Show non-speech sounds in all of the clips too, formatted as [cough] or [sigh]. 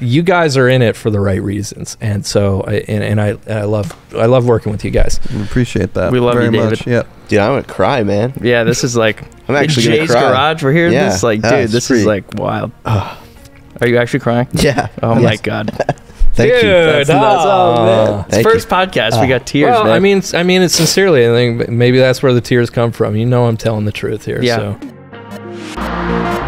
you guys are in it for the right reasons, and so I, and, and I I love I love working with you guys. We appreciate that. We love very you, David. much. Yeah. Dude, I'm gonna cry, man. Yeah, this is like [laughs] I'm in actually gonna Jay's cry. garage. We're here. Yeah, this. Like, yeah, dude, this pretty- is like wild. [sighs] Are you actually crying? [laughs] Yeah. Oh my god. [laughs] Thank you. Dude, That's, that's ah. oh, aw. man. It's Thank first podcast. we ah. got tears, well, man. I mean, I mean it sincerely. I think maybe that's where the tears come from. You know, I'm telling the truth here. Yeah. So.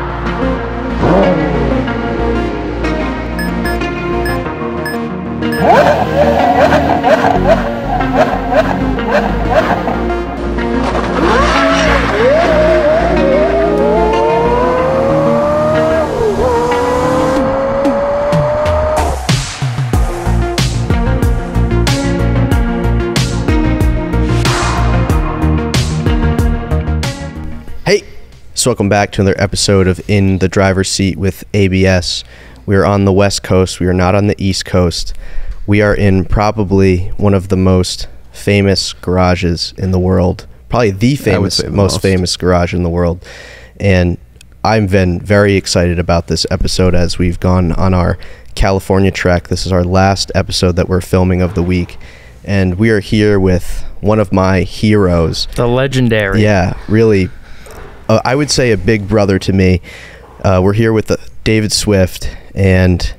So welcome back to another episode of In the Driver's Seat with ABS. We are on the West Coast. We are not on the East Coast. We are in probably one of the most famous garages in the world, probably the famous, the most, most. famous garage in the world. And I've been very excited about this episode as we've gone on our California trek. This is our last episode that we're filming of the week. And we are here with one of my heroes. the legendary. Yeah, really. Uh, I would say a big brother to me. Uh, we're here with uh, David Swift, and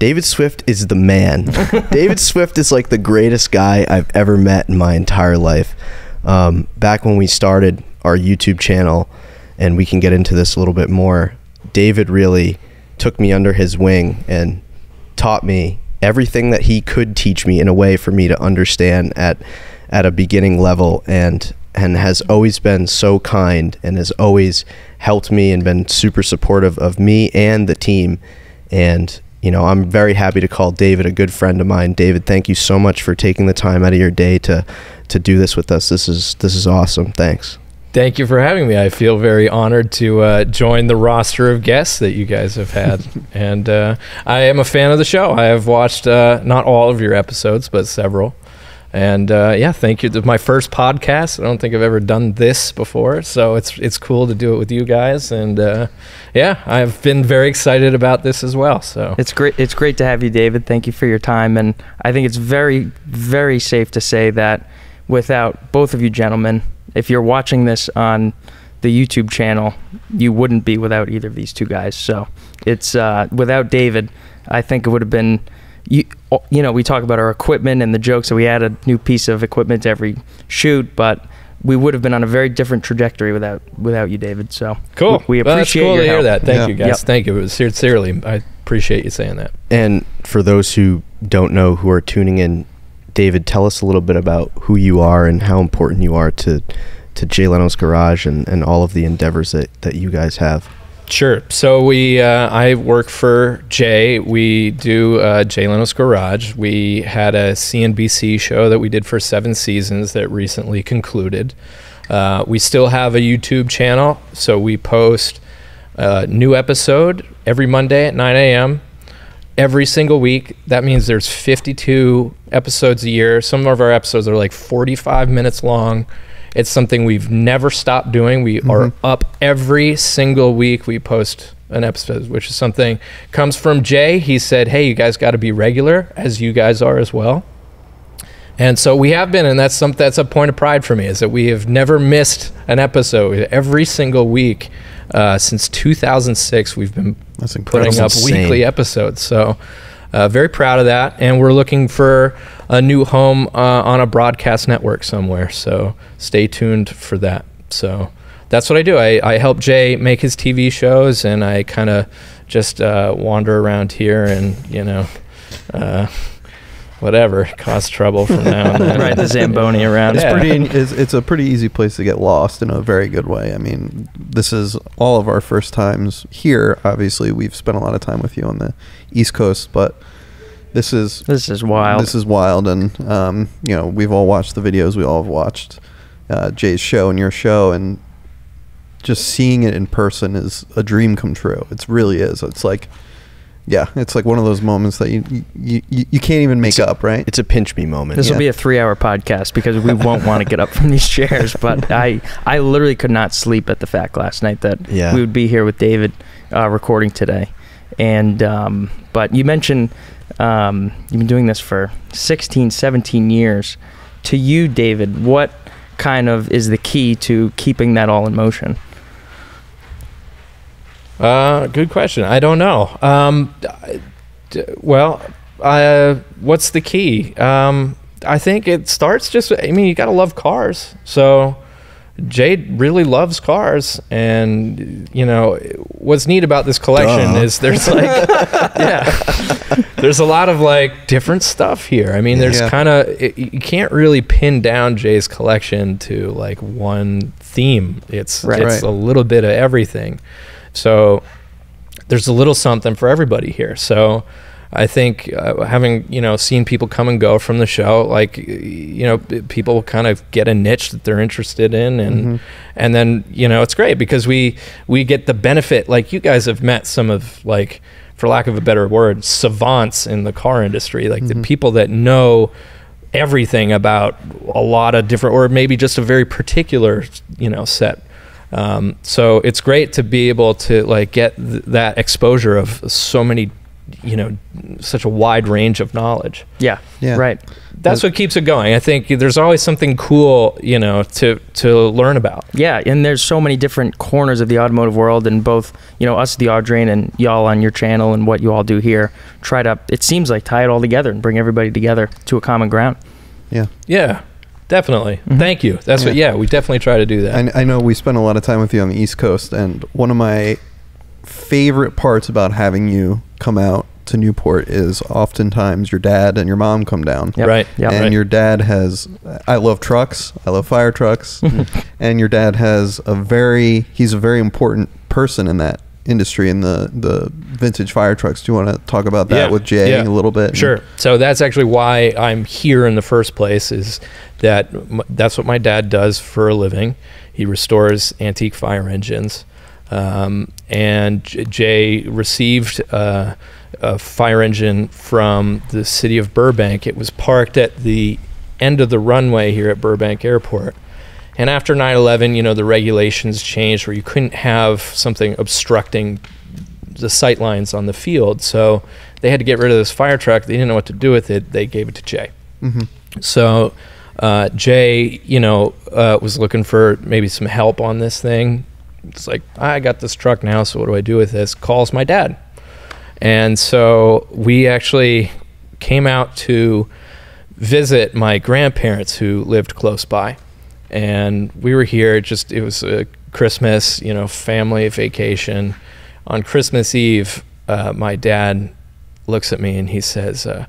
David Swift is the man. [laughs] David Swift is like the greatest guy I've ever met in my entire life. Um, back when we started our YouTube channel, and we can get into this a little bit more, David really took me under his wing and taught me everything that he could teach me in a way for me to understand at at a beginning level and and has always been so kind and has always helped me and been super supportive of me and the team and you know I'm very happy to call David a good friend of mine David thank you so much for taking the time out of your day to to do this with us this is this is awesome thanks Thank you for having me. I feel very honored to uh, join the roster of guests that you guys have had, [laughs] and uh, I am a fan of the show. I have watched uh, not all of your episodes, but several. And uh, yeah, thank you. This is my first podcast. I don't think I've ever done this before, so it's it's cool to do it with you guys. And uh, yeah, I've been very excited about this as well. So It's great. It's great to have you, David. Thank you for your time, and I think it's very, very safe to say that without both of you gentlemen, if you're watching this on the YouTube channel, you wouldn't be without either of these two guys. So it's uh, without David, I think it would have been. You, you know, we talk about our equipment and the jokes that we add a new piece of equipment to every shoot, but we would have been on a very different trajectory without without you, David. So cool. We, we Well, that's appreciate cool your to hear help. that. Thank Yeah. you guys. Yep. Thank you. Sincerely, I appreciate you saying that. And for those who don't know who are tuning in, David, tell us a little bit about who you are and how important you are to to Jay Leno's Garage and, and all of the endeavors that, that you guys have. Sure. So we, uh, I work for Jay. We do uh, Jay Leno's Garage. We had a CNBC show that we did for seven seasons that recently concluded. Uh, we still have a YouTube channel, so we post a new episode every Monday at 9 a.m. every single week. That means there's 52 episodes a year. Some of our episodes are like 45 minutes long. It's something we've never stopped doing. We are up every single week. We post an episode, which is something comes from Jay. He said, "Hey, you guys got to be regular, as you guys are as well." And so we have been, and that's some that's a point of pride for me is that we have never missed an episode every single week uh, since 2006. We've been That's putting up insane. weekly episodes. So, uh, very proud of that. And we're looking for a new home uh, on a broadcast network somewhere. So, stay tuned for that. So, that's what I do. I, I help Jay make his TV shows, and I kind of just uh, wander around here and, you know, uh, whatever, cause trouble from now and then. [laughs] Right, the Zamboni around. It's Yeah. pretty. It's, it's a pretty easy place to get lost in a very good way. I mean, this is all of our first times here. Obviously, we've spent a lot of time with you on the East Coast, but this is This is wild. This is wild, and um, you know, we've all watched the videos. We all have watched uh, Jay's show and your show, and just seeing it in person is a dream come true. It really is. It's like, yeah, it's like one of those moments that you you, you, you can't even make up, right? It's a pinch me moment. This will be a three-hour podcast because we won't want to get up from these [laughs] chairs. But I, I literally could not sleep at the fact last night that Yeah. we would be here with David uh, recording today, And um, but you mentioned um, you've been doing this for 16, 17 years. To you, David, what kind of is the key to keeping that all in motion? Uh, good question. I don't know. Um, well, uh, what's the key? Um, I think it starts just. I mean, you got to love cars. So Jay really loves cars, and you know what's neat about this collection Duh. is there's like, [laughs] yeah, there's a lot of like different stuff here. I mean, there's Yeah. kind of you can't really pin down Jay's collection to like one theme. It's Right. it's Right. a little bit of everything. So there's a little something for everybody here. So I think uh, having you know seen people come and go from the show, like you know, people kind of get a niche that they're interested in, and Mm-hmm. and then you know it's great because we we get the benefit. Like you guys have met some of like, for lack of a better word, savants in the car industry, like the people that know everything about a lot of different, or maybe just a very particular you know set. Um, so it's great to be able to like get th- that exposure of so many, you know, such a wide range of knowledge. Yeah. Yeah. Right. That's what keeps it going. I think there's always something cool, you know, to to learn about. Yeah, and there's so many different corners of the automotive world, and both you know us, the Audrain, and y'all on your channel, and what you all do here. Try to, it seems like, tie it all together and bring everybody together to a common ground. Yeah. Yeah, definitely. Mm-hmm. Thank you. That's what. Yeah, we definitely try to do that. I, I know we spent a lot of time with you on the East Coast, and one of my favorite parts about having you come out to Newport is oftentimes your dad and your mom come down. Yep. Right. Yep. and right. your dad has i love trucks i love fire trucks [laughs] mm-hmm. and your dad has a very he's a very important person in that industry in the the vintage fire trucks do you want to talk about that Yeah, with jay yeah. a little bit Sure. So that's actually why I'm here in the first place. Is that m- that's what my dad does for a living. He restores antique fire engines, um, and Jay received uh, a fire engine from the city of Burbank. It was parked at the end of the runway here at Burbank Airport. And after 9/11, you know, the regulations changed where you couldn't have something obstructing the sight lines on the field. So they had to get rid of this fire truck. They didn't know what to do with it. They gave it to Jay. Mhm. So uh, Jay, you know, uh, was looking for maybe some help on this thing. It's like I got this truck now, so what do I do with this? Calls my dad, and so we actually came out to visit my grandparents who lived close by, and we were here. Just it was a Christmas, you know, family vacation. On Christmas Eve, uh, my dad looks at me and he says, uh,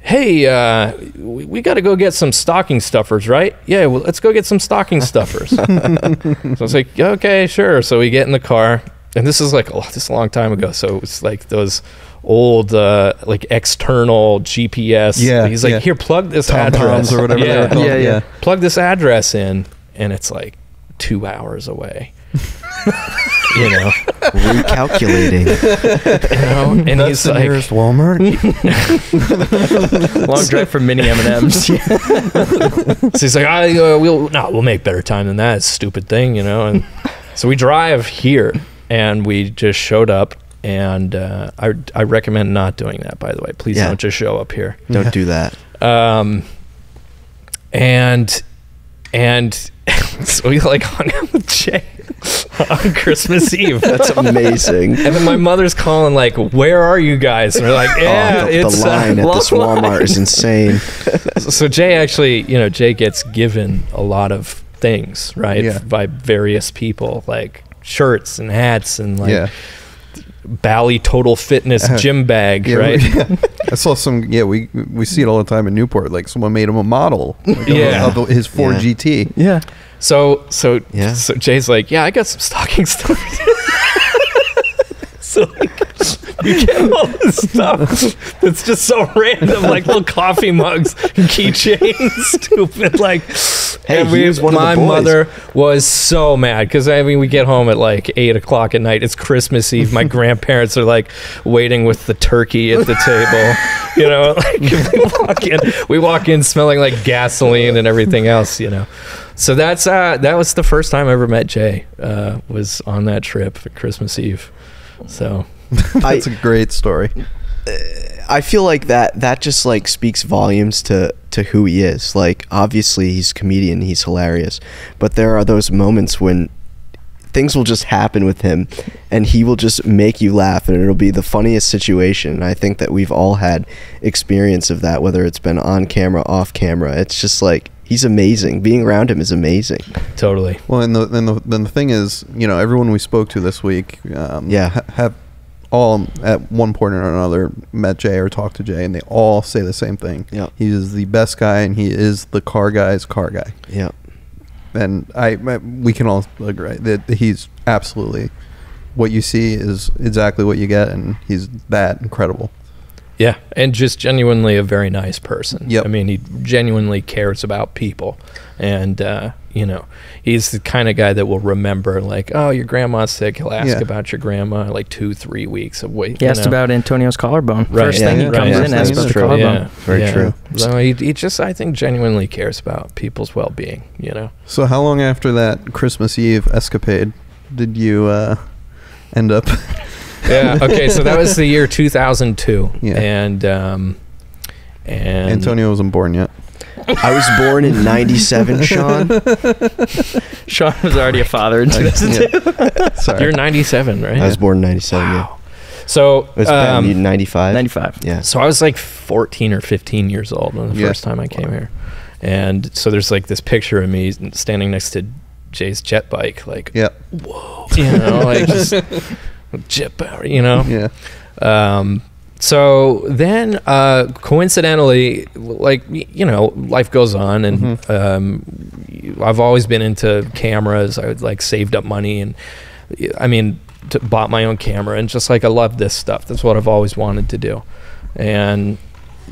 "Hey, uh, we, we got to go get some stocking stuffers, right? Yeah, well, let's go get some stocking stuffers." [laughs] so I was like, "Okay, sure." So we get in the car, and this is like oh, this is a long time ago. So it's like those old uh, like external GPS. Yeah, he's like, yeah. "Here, plug this Tom address or whatever they Yeah. Yeah, yeah. plug this address in and it's like two hours away [laughs] you know Recalculating. [laughs] you know and he's like walmart [laughs] Long drive for mini M and M's. so he's like I, uh, we'll no we'll make better time than that stupid thing you know and so we drive here and we just showed up and uh, I, I recommend not doing that by the way please Yeah. don't just show up here Don't do that. um, and and [laughs] so we like hung out with Jay [laughs] on Christmas Eve. That's amazing. And then my mother's calling, like, "Where are you guys?" And we're like, "Yeah, oh, the, it's the line uh, at this long Walmart is insane. [laughs] So Jay actually, you know, Jay gets given a lot of things, right, Yeah. by various people, like shirts and hats and like yeah Bally Total Fitness Uh, gym bag, yeah, right? we- [laughs] yeah. i saw some yeah we we see it all the time in newport like someone made him a model like, of- Yeah. of, his ford Yeah. gt yeah. So so Yeah. so Jay's like, yeah, I got some stocking stuff. [laughs] so like, you get all this stuff that's just so random, like little coffee mugs, keychains, [laughs] stupid. Like, Hey, and he was one of the my mother was so mad because I mean, we get home at like eight o'clock at night. It's Christmas Eve. My [laughs] grandparents are like waiting with the turkey at the table. You know, [laughs] like we walk in, we walk in smelling like gasoline and everything else. You know. So that's uh, that was the first time I ever met Jay. Uh, was on that trip at Christmas Eve. So [laughs] That's a great story. I feel like that that just like speaks volumes to to who he is. Like obviously he's a comedian, he's hilarious, but there are those moments when things will just happen with him and he will just make you laugh and it'll be the funniest situation. And I think that we've all had experience of that whether it's been on camera, off camera. It's just like he's amazing. Being around him is amazing. Totally. Well, and the and the, then the thing is, you know, everyone we spoke to this week, um, Yeah. ha- have all at one point or another met Jay or talked to Jay, and they all say the same thing. Yeah. he is the best guy, and he is the car guy's car guy. Yeah. And I, I we can all agree that he's absolutely what you see is exactly what you get, and he's that incredible. Yeah, and just genuinely a very nice person. Yep. I mean, he genuinely cares about people, and uh, you know, he's the kind of guy that will remember, like, oh, your grandma's sick. He'll ask Yeah. about your grandma like two, three weeks of wait. He asked know. about Antonio's collarbone. Right, First yeah, thing he yeah, comes right. in, asks about the collarbone. Yeah, Very yeah. true. So he, he just, I think, genuinely cares about people's well-being. You know. So, how long after that Christmas Eve escapade did you uh, end up? [laughs] yeah. Okay. So that was the year 2002. Yeah. And um, and Antonio wasn't born yet. I was born in 97, Sean. [laughs] Sean was already a father in 2002. Yeah. [laughs] Sorry. You're 97, right? I was born in 97, yeah. Wow. So It's um, been 95. 95. Yeah. So I was like 14 or 15 years old when the Yeah. first time I came here. And so there's like this picture of me standing next to Jay's jet bike, like, Yeah. whoa, you know, like just [laughs] jet power, you know? Yeah. Um, so then, uh, coincidentally, like you know, life goes on, and Mhm. um, I've always been into cameras. I would like saved up money, and I mean, t- bought my own camera, and just like I love this stuff. That's what I've always wanted to do, and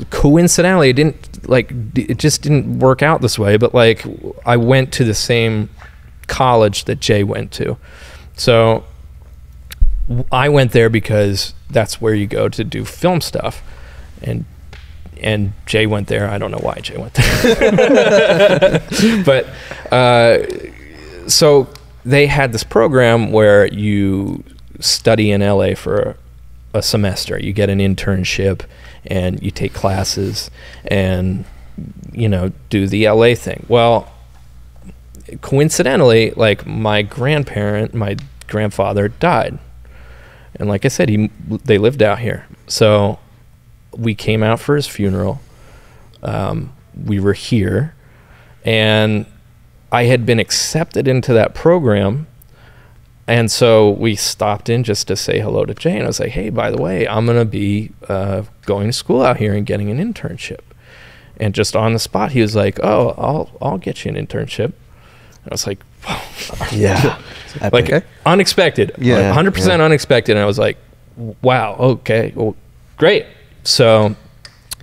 coincidentally, it didn't like d- it just didn't work out this way. But like, I went to the same college that Jay went to, so I went there because that's where you go to do film stuff, and and Jay went there. I don't know why Jay went there, [laughs] but uh, so they had this program where you study in LA for a semester. You get an internship, and you take classes, and you know do the LA thing. Well, coincidentally, like my grandparent, my grandfather died and like I said, he they lived out here, so we came out for his funeral. Um, we were here, and I had been accepted into that program, and so we stopped in just to say hello to Jay. And I was like, "Hey, by the way, I'm gonna be uh, going to school out here and getting an internship." And just on the spot, he was like, "Oh, I'll I'll get you an internship." I was like, [laughs] Yeah. like Okay. unexpected Yeah. yeah 100% unexpected and i was like wow okay well great so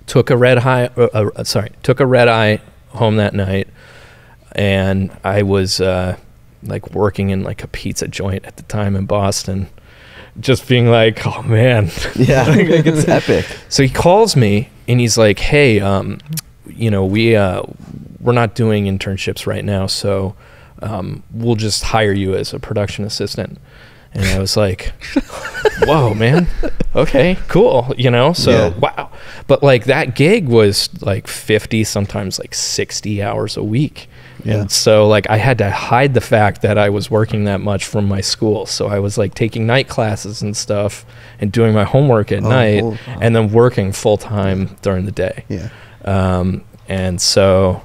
took a red high uh, uh, sorry took a red eye home that night and i was uh, like working in like a pizza joint at the time in boston just being like oh man Yeah. [laughs] it's [laughs] epic. so he calls me and he's like, "Hey, um, you know, we uh, we're not doing internships right now, so um, we'll just hire you as a production assistant." And I was like, [laughs] "Whoa, man! Okay, cool." You know, so Yeah. wow. But like that gig was like fifty, sometimes like sixty hours a week. Yeah. And so like I had to hide the fact that I was working that much from my school. So I was like taking night classes and stuff and doing my homework at Oh, night cool. and then working full time during the day. Yeah. Um, and so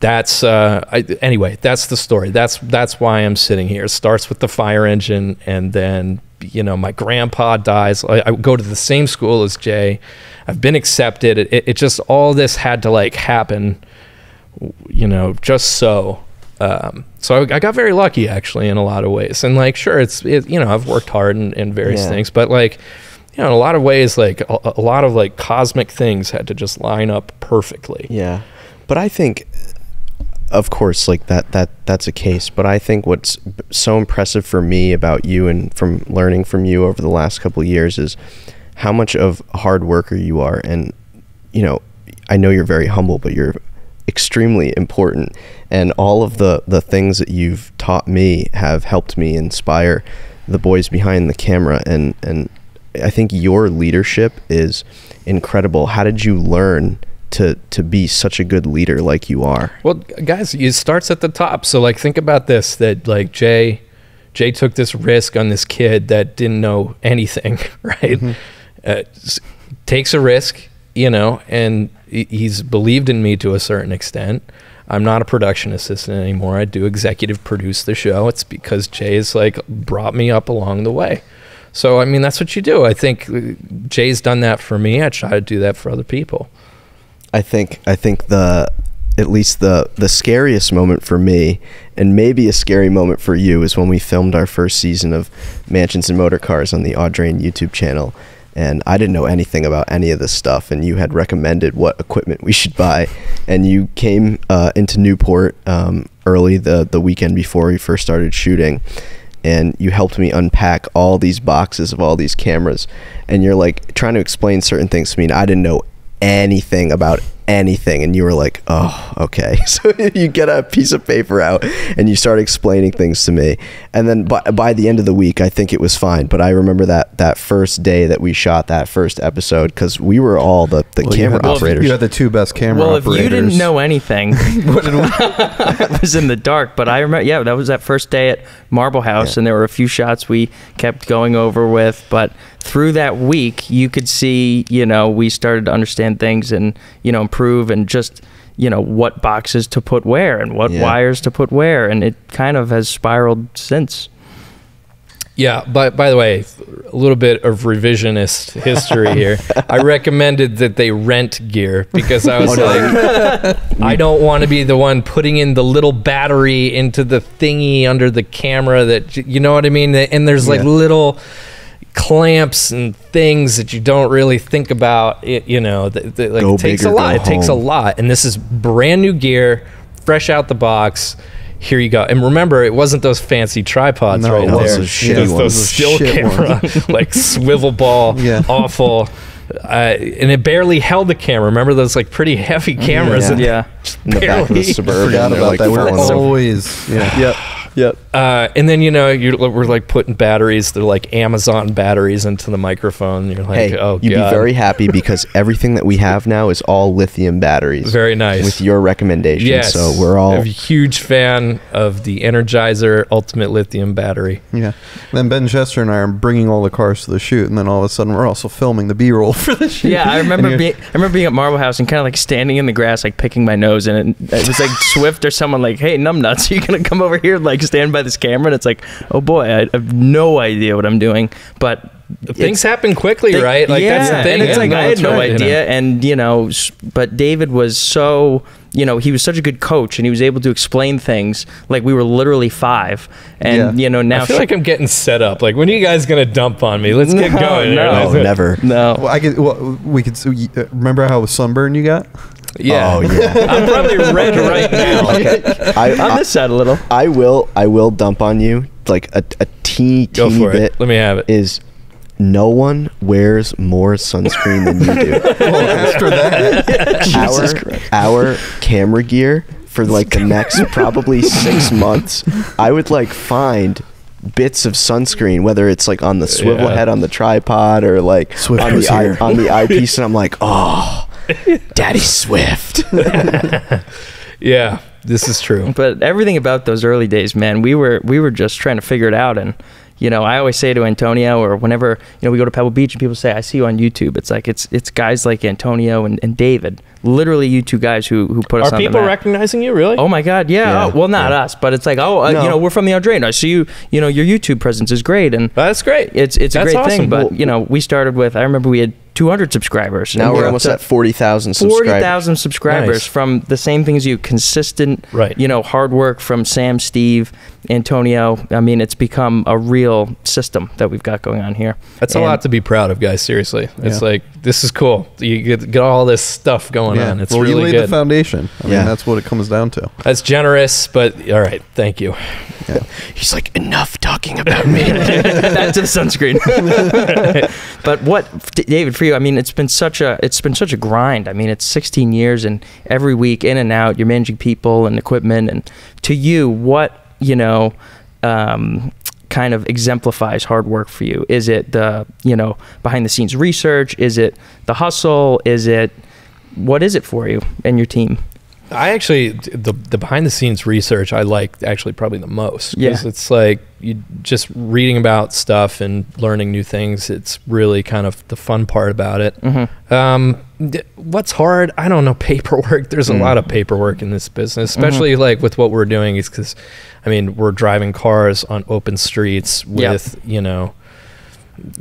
that's uh, I, anyway. That's the story. That's that's why I'm sitting here. It starts with the fire engine, and then you know my grandpa dies. I, I go to the same school as Jay. I've been accepted. It, it, it just all this had to like happen, you know, just so. Um, so I, I got very lucky actually in a lot of ways. And like, sure, it's it, you know I've worked hard in, in various Yeah. things, but like you know, in a lot of ways, like a, a lot of like cosmic things had to just line up perfectly. Yeah, but I think, of course, like that that that's a case. But I think what's so impressive for me about you and from learning from you over the last couple of years is how much of a hard worker you are. And you know, I know you're very humble, but you're extremely important. And all of the the things that you've taught me have helped me inspire the boys behind the camera and and I think your leadership is incredible. How did you learn to to be such a good leader like you are? Well, guys, it starts at the top. So like think about this that like Jay Jay took this risk on this kid that didn't know [laughs] anything, [laughs] right? Uh, takes a risk, you know, and he's believed in me to a certain extent. I'm not a production assistant anymore. I do executive produce the show. It's because Jay Jay's like brought me up along the way. So I mean, that's what you do. I think uh, Jay's done that for me. I try to do that for other people. I think I think the at least the the scariest moment for me and maybe a scary moment for you is when we filmed our first season of Mansions and Motorcars on the Audrain YouTube channel and I didn't know anything about any of this stuff and you had recommended what equipment we should buy and you came uh, into Newport um, early the the weekend before we first started shooting and you helped me unpack all these boxes of all these cameras and you're like trying to explain certain things to me and I didn't know anything about anything and you were like oh okay [laughs] so you get a piece of paper out and you start explaining things to me and then by, by the end of the week i think it was fine but i remember that that first day that we shot that first episode because we were all the, the Well, you camera had- operators You had the two best camera well, if you didn't know anything, [laughs] I [laughs] was in the dark. But I remember, yeah, that was that first day at Marble House, Yeah. and there were a few shots we kept going over with. But through that week, you could see, you know, we started to understand things and you know improve and just you know what boxes to put where and what Yeah. wires to put where, and it kind of has spiraled since. Yeah, but by the way, a little bit of revisionist history here. [laughs] I recommended that they rent gear because I was oh, like, [laughs] I don't want to be the one putting in the little battery into the thingy under the camera that you know what I mean. And there's like Yeah. little clamps and things that you don't really think about. It, you know, that, that, like it takes a lot. go It takes a lot, and this is brand new gear, fresh out the box. Here you go. And remember, it wasn't those fancy tripods No, right it there. wasn't. Those shitty Those- ones. those Those still shit camera, [laughs] like swivel ball, Yeah. awful. Uh, and it barely held the camera. Remember those like pretty heavy cameras? Yeah. and Yeah. in the back of the barely- suburban Forgot they're, about like, that. We were falling over. always yeah. [laughs] yep yep Uh, and then you know you're we're like putting batteries. They're like Amazon batteries into the microphone. You're like, hey oh you'd god, be very [laughs] happy because everything that we have now is all lithium batteries very nice. with your recommendation yes, so we're all I'm a huge fan of the Energizer Ultimate Lithium battery. Yeah. Then Ben Chester and I are bringing all the cars to the shoot, and then all of a sudden we're also filming the B-roll for the shoot. Yeah, I remember being I remember being at Marble House and kind of like standing in the grass, like picking my nose, and it, it was like [laughs] Swift or someone like, "Hey, numbnuts, are [laughs] you gonna come over here and like stand by this camera?" And it's like, "Oh boy, I have no idea what I'm doing." But Things happen quickly, They- right? Like that's the yeah, thing. And it's Yeah, like I had no right, you know. idea, and you know, but David was so, you know, he was such a good coach, and he was able to explain things like we were literally five, and Yeah. you know now. I feel like I'm getting set up. Like when are you guys gonna dump on me? Let's [laughs] get going. no. oh, Let's- never no, Well, I could. Well, we could. so you- uh, Remember how sunburn you got? Yeah. oh [laughs] yeah I'm probably red right now. [laughs] okay I, on I, this side a little. I will I will dump on you like a, a teeny Go teeny for bit it. Let me have it. is no one wears more sunscreen than you do. [laughs] Well, after that, our our camera gear for like the next probably six months, I would like find bits of sunscreen, whether it's like on the swivel Yeah. head on the tripod or like Swift on the eye, here. on the eyepiece, and I'm like, oh, Daddy Swift. [laughs] Yeah, this is true. But everything about those early days, man, we were we were just trying to figure it out. And you know, I always say to Antonio, or whenever you know we go to Pebble Beach and people say, "I see you on YouTube," it's like it's it's guys like Antonio and, and David, literally you two guys who who put us Are on people the map. recognizing you? Really? Oh my God, yeah. Yeah, Oh, well, not yeah. us, but it's like, oh, uh, No. you know, we're from the Audrain. I see you. You know, your YouTube presence is great, and that's great. it's it's a That's great awesome. thing. But you know, we started with. I remember we had 200 subscribers. Now we're almost at 40,000 subscribers. thousand subscribers Nice. from the same things you consistent, Right. You know, hard work from Sam, Steve, Antonio. I mean, it's become a real system that we've got going on here. That's a lot to be proud of, guys. Seriously, it's Yeah. like this is cool. You get, get all this stuff going yeah. on. It's well, you really laid the foundation. I Yeah. mean, that's what it comes down to. That's generous, but all right. Thank you. Yeah. [laughs] He's like, enough talking about me. [laughs] Back to the sunscreen. [laughs] but what, David, for you? I mean, it's been such a it's been such a grind. I mean, it's 16 years, and every week in and out, you're managing people and equipment. And to you, what you know, um, kind of exemplifies hard work for you? Is it the, you know, behind the scenes research? Is it the hustle? Is it what is it for you and your team? I actually the the behind the scenes research I like actually probably the most. 'cause Yeah. it's like you just reading about stuff and learning new things. It's really kind of the fun part about it. Mm-hmm. Um, what's hard? I don't know. [laughs] Paperwork. There's a Mm. lot of paperwork in this business, Mm-hmm. especially like with what we're doing. Is because, I mean, we're driving cars on open streets Yeah. with you know,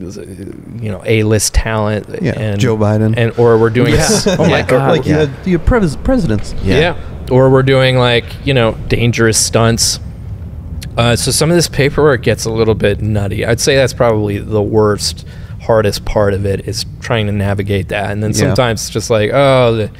you know, A-list talent. Yeah, and Joe Biden. and or we're doing. Yeah. [laughs] Oh my God. like Yeah. you had you had pres- presidents. yeah. Or we're doing like, you know, dangerous stunts. Uh, so some of this paperwork gets a little bit nutty. I'd say that's probably the worst, hardest part of it is trying to navigate that. And then Yeah. sometimes it's just like, oh, the,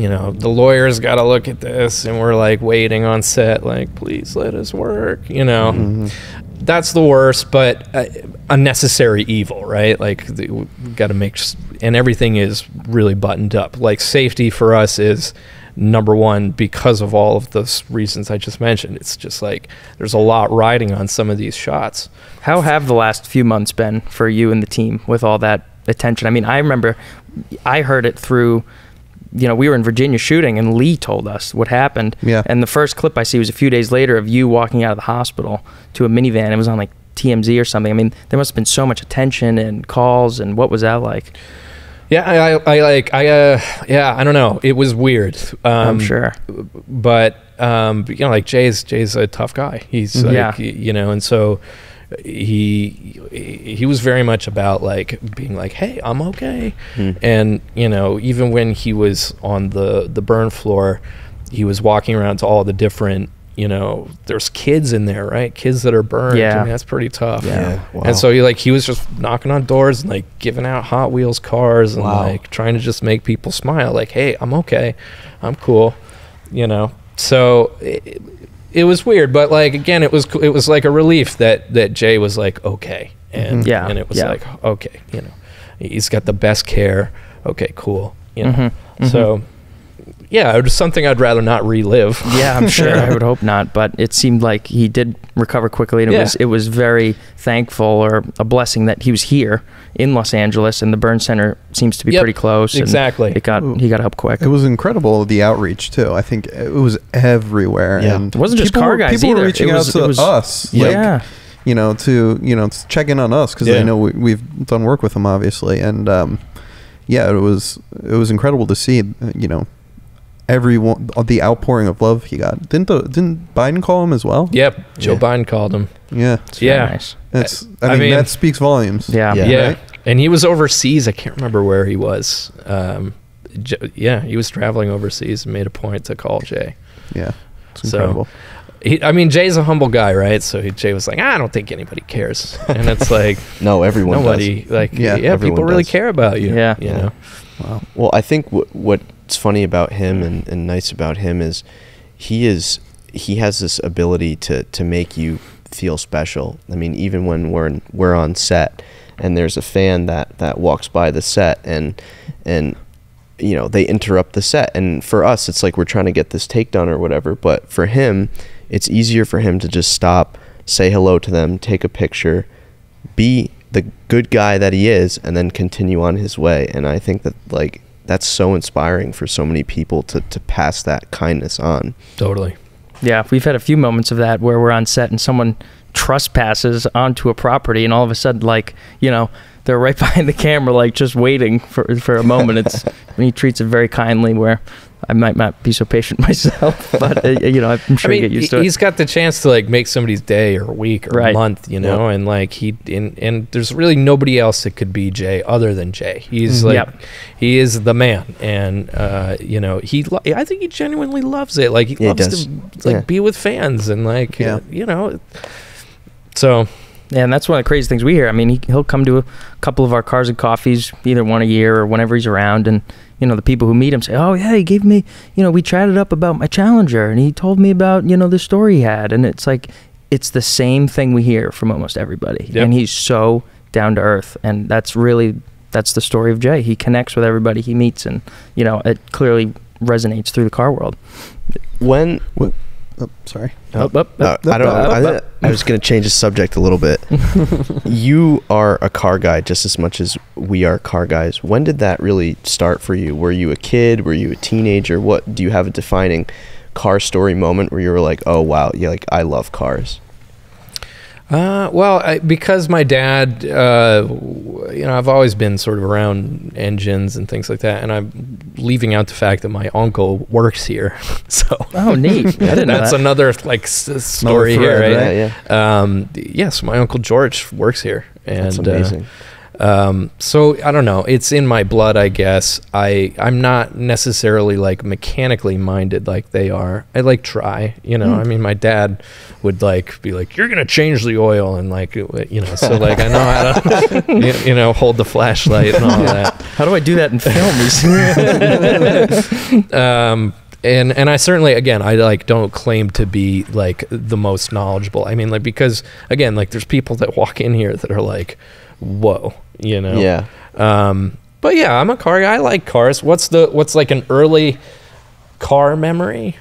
you know, the lawyer's got to look at this, and we're like waiting on set, like, please let us work. You know, Mm-hmm. that's the worst, but uh, unnecessary evil, right? Like, the, we got to make, and everything is really buttoned up. Like, safety for us is number one because of all of those reasons I just mentioned. It's just like there's a lot riding on some of these shots. How have the last few months been for you and the team with all that attention? I mean, I remember I heard it through, you know, we were in Virginia shooting and Lee told us what happened. Yeah. And the first clip I see was a few days later of you walking out of the hospital to a minivan. It was on like TMZ or something. I mean, there must have been so much attention and calls. And what was that like? Yeah, I, I, I like, I, uh, yeah, I don't know. It was weird. Um, I'm sure. but um, you know, like Jay's Jay's a tough guy. He's like, Yeah. you know, and so he he was very much about like being like, hey, I'm okay, Hmm. and you know, even when he was on the the burn floor, he was walking around to all the different. You know, there's kids in there, right? Kids that are burned. Yeah. I mean, that's pretty tough. Yeah. Wow. And so he like he was just knocking on doors and like giving out Hot Wheels cars and Wow. like trying to just make people smile. Like, hey, I'm okay, I'm cool, you know. So it, it was weird, but like again, it was co- it was like a relief that that Jay was like okay, and Mhm. Yeah, and it was yeah. like okay, you know, he's got the best care. Okay, cool, you know. Mhm, mhm. So yeah, it was something I'd rather not relive. [laughs] Yeah, I'm sure. [laughs] I would hope not, but it seemed like he did recover quickly, and it Yeah. was it was very thankful or a blessing that he was here in Los Angeles, and the burn center seems to be Yep, pretty close. and exactly. It got he got help quick. It was incredible the outreach too. I think it was everywhere, Yeah. and It wasn't just people car were- guys People either. were reaching was- out to was- us, like, yeah, you know, to you know, to check in on us because Yeah. they know we, we've done work with them, obviously, and um, yeah, it was it was incredible to see, you know, everyone the outpouring of love he got. Didn't the, didn't Biden call him as well? Yep, Joe Yeah. Biden called him. Yeah, it's yeah. nice. it's. I, I mean, mean- that speaks volumes. Yeah, Yeah. Yeah, Right? and he was overseas. I can't remember where he was. Um, J- yeah, he was traveling overseas and made a point to call Jay. yeah, it's So, incredible. He, I mean, Jay's a humble guy, right? So he, Jay was like, I don't think anybody cares, and it's [laughs] like No, everyone nobody, like, Yeah, yeah, everyone people really care about you. Yeah. you Yeah. know, wow. Well, I think what what what's funny about him and, and nice about him is he is he has this ability to to make you feel special. I mean, even when we're in, we're on set and there's a fan that that walks by the set and and you know they interrupt the set. And for us it's like we're trying to get this take done or whatever. But for him it's easier for him to just stop say hello to them take a picture be the good guy that he is and then continue on his way. And i think that like that's so inspiring for so many people to, to pass that kindness on totally. Yeah, we've had a few moments of that where we're on set and someone trespasses onto a property, and all of a sudden, like you know, they're right [laughs] behind the camera, like just waiting for for a moment. It's and [laughs] he treats it very kindly. Where I might not be so patient [laughs] myself, but uh, you know, I'm sure I you get used to he's it. He's got the chance to like make somebody's day or week or Right. month, you know, and like he and and there's really nobody else that could be Jay other than Jay. He's Mhm. like Yep. he is the man, and uh, you know he. Lo- I think he genuinely loves it. Like he Yeah, loves does. to like Yeah. be with fans and like Yeah. uh, you know. So Yeah, and that's one of the crazy things we hear. I mean, he, he'll come to a couple of our cars and coffees, either one a year or whenever he's around, and you know, the people who meet him say, "Oh yeah, he gave me, you know, we chatted up about my Challenger, and he told me about you know the story he had," and it's like, it's the same thing we hear from almost everybody, Yep. and he's so down to earth, and that's really that's the story of Jay. He connects with everybody he meets, and you know, it clearly resonates through the car world. when What- Oh, sorry. Oh, up, up, No, up, I don't. up, I, up. I was going to change the subject a little bit. [laughs] you are a car guy just as much as we are car guys. When did that really start for you? Were you a kid? Were you a teenager? What do you have a defining car story moment where you were like, "Oh wow, yeah, like I love cars." Uh, well, I, because my dad, uh, you know, I've always been sort of around engines and things like that, and I'm leaving out the fact that my uncle works here. [laughs] so Oh, neat. I didn't know that's that. another like s- story here, right? right? Yeah. Um, yes, my uncle George works here, and That's uh, amazing. Um, so I don't know. It's in my blood, I guess. I I'm not necessarily like mechanically minded like they are. I like try. You know, I mean, my dad would like be like, "You're gonna change the oil," and like you know, so like I know how [laughs] to you, you know hold the flashlight and all that. [laughs] How do I do that in film? [laughs] um, and and I certainly again I like don't claim to be like the most knowledgeable. I mean like because again like there's people that walk in here that are like, whoa, you know. Yeah. Um, but yeah, I'm a car guy. I like cars. What's the what's like an early car memory?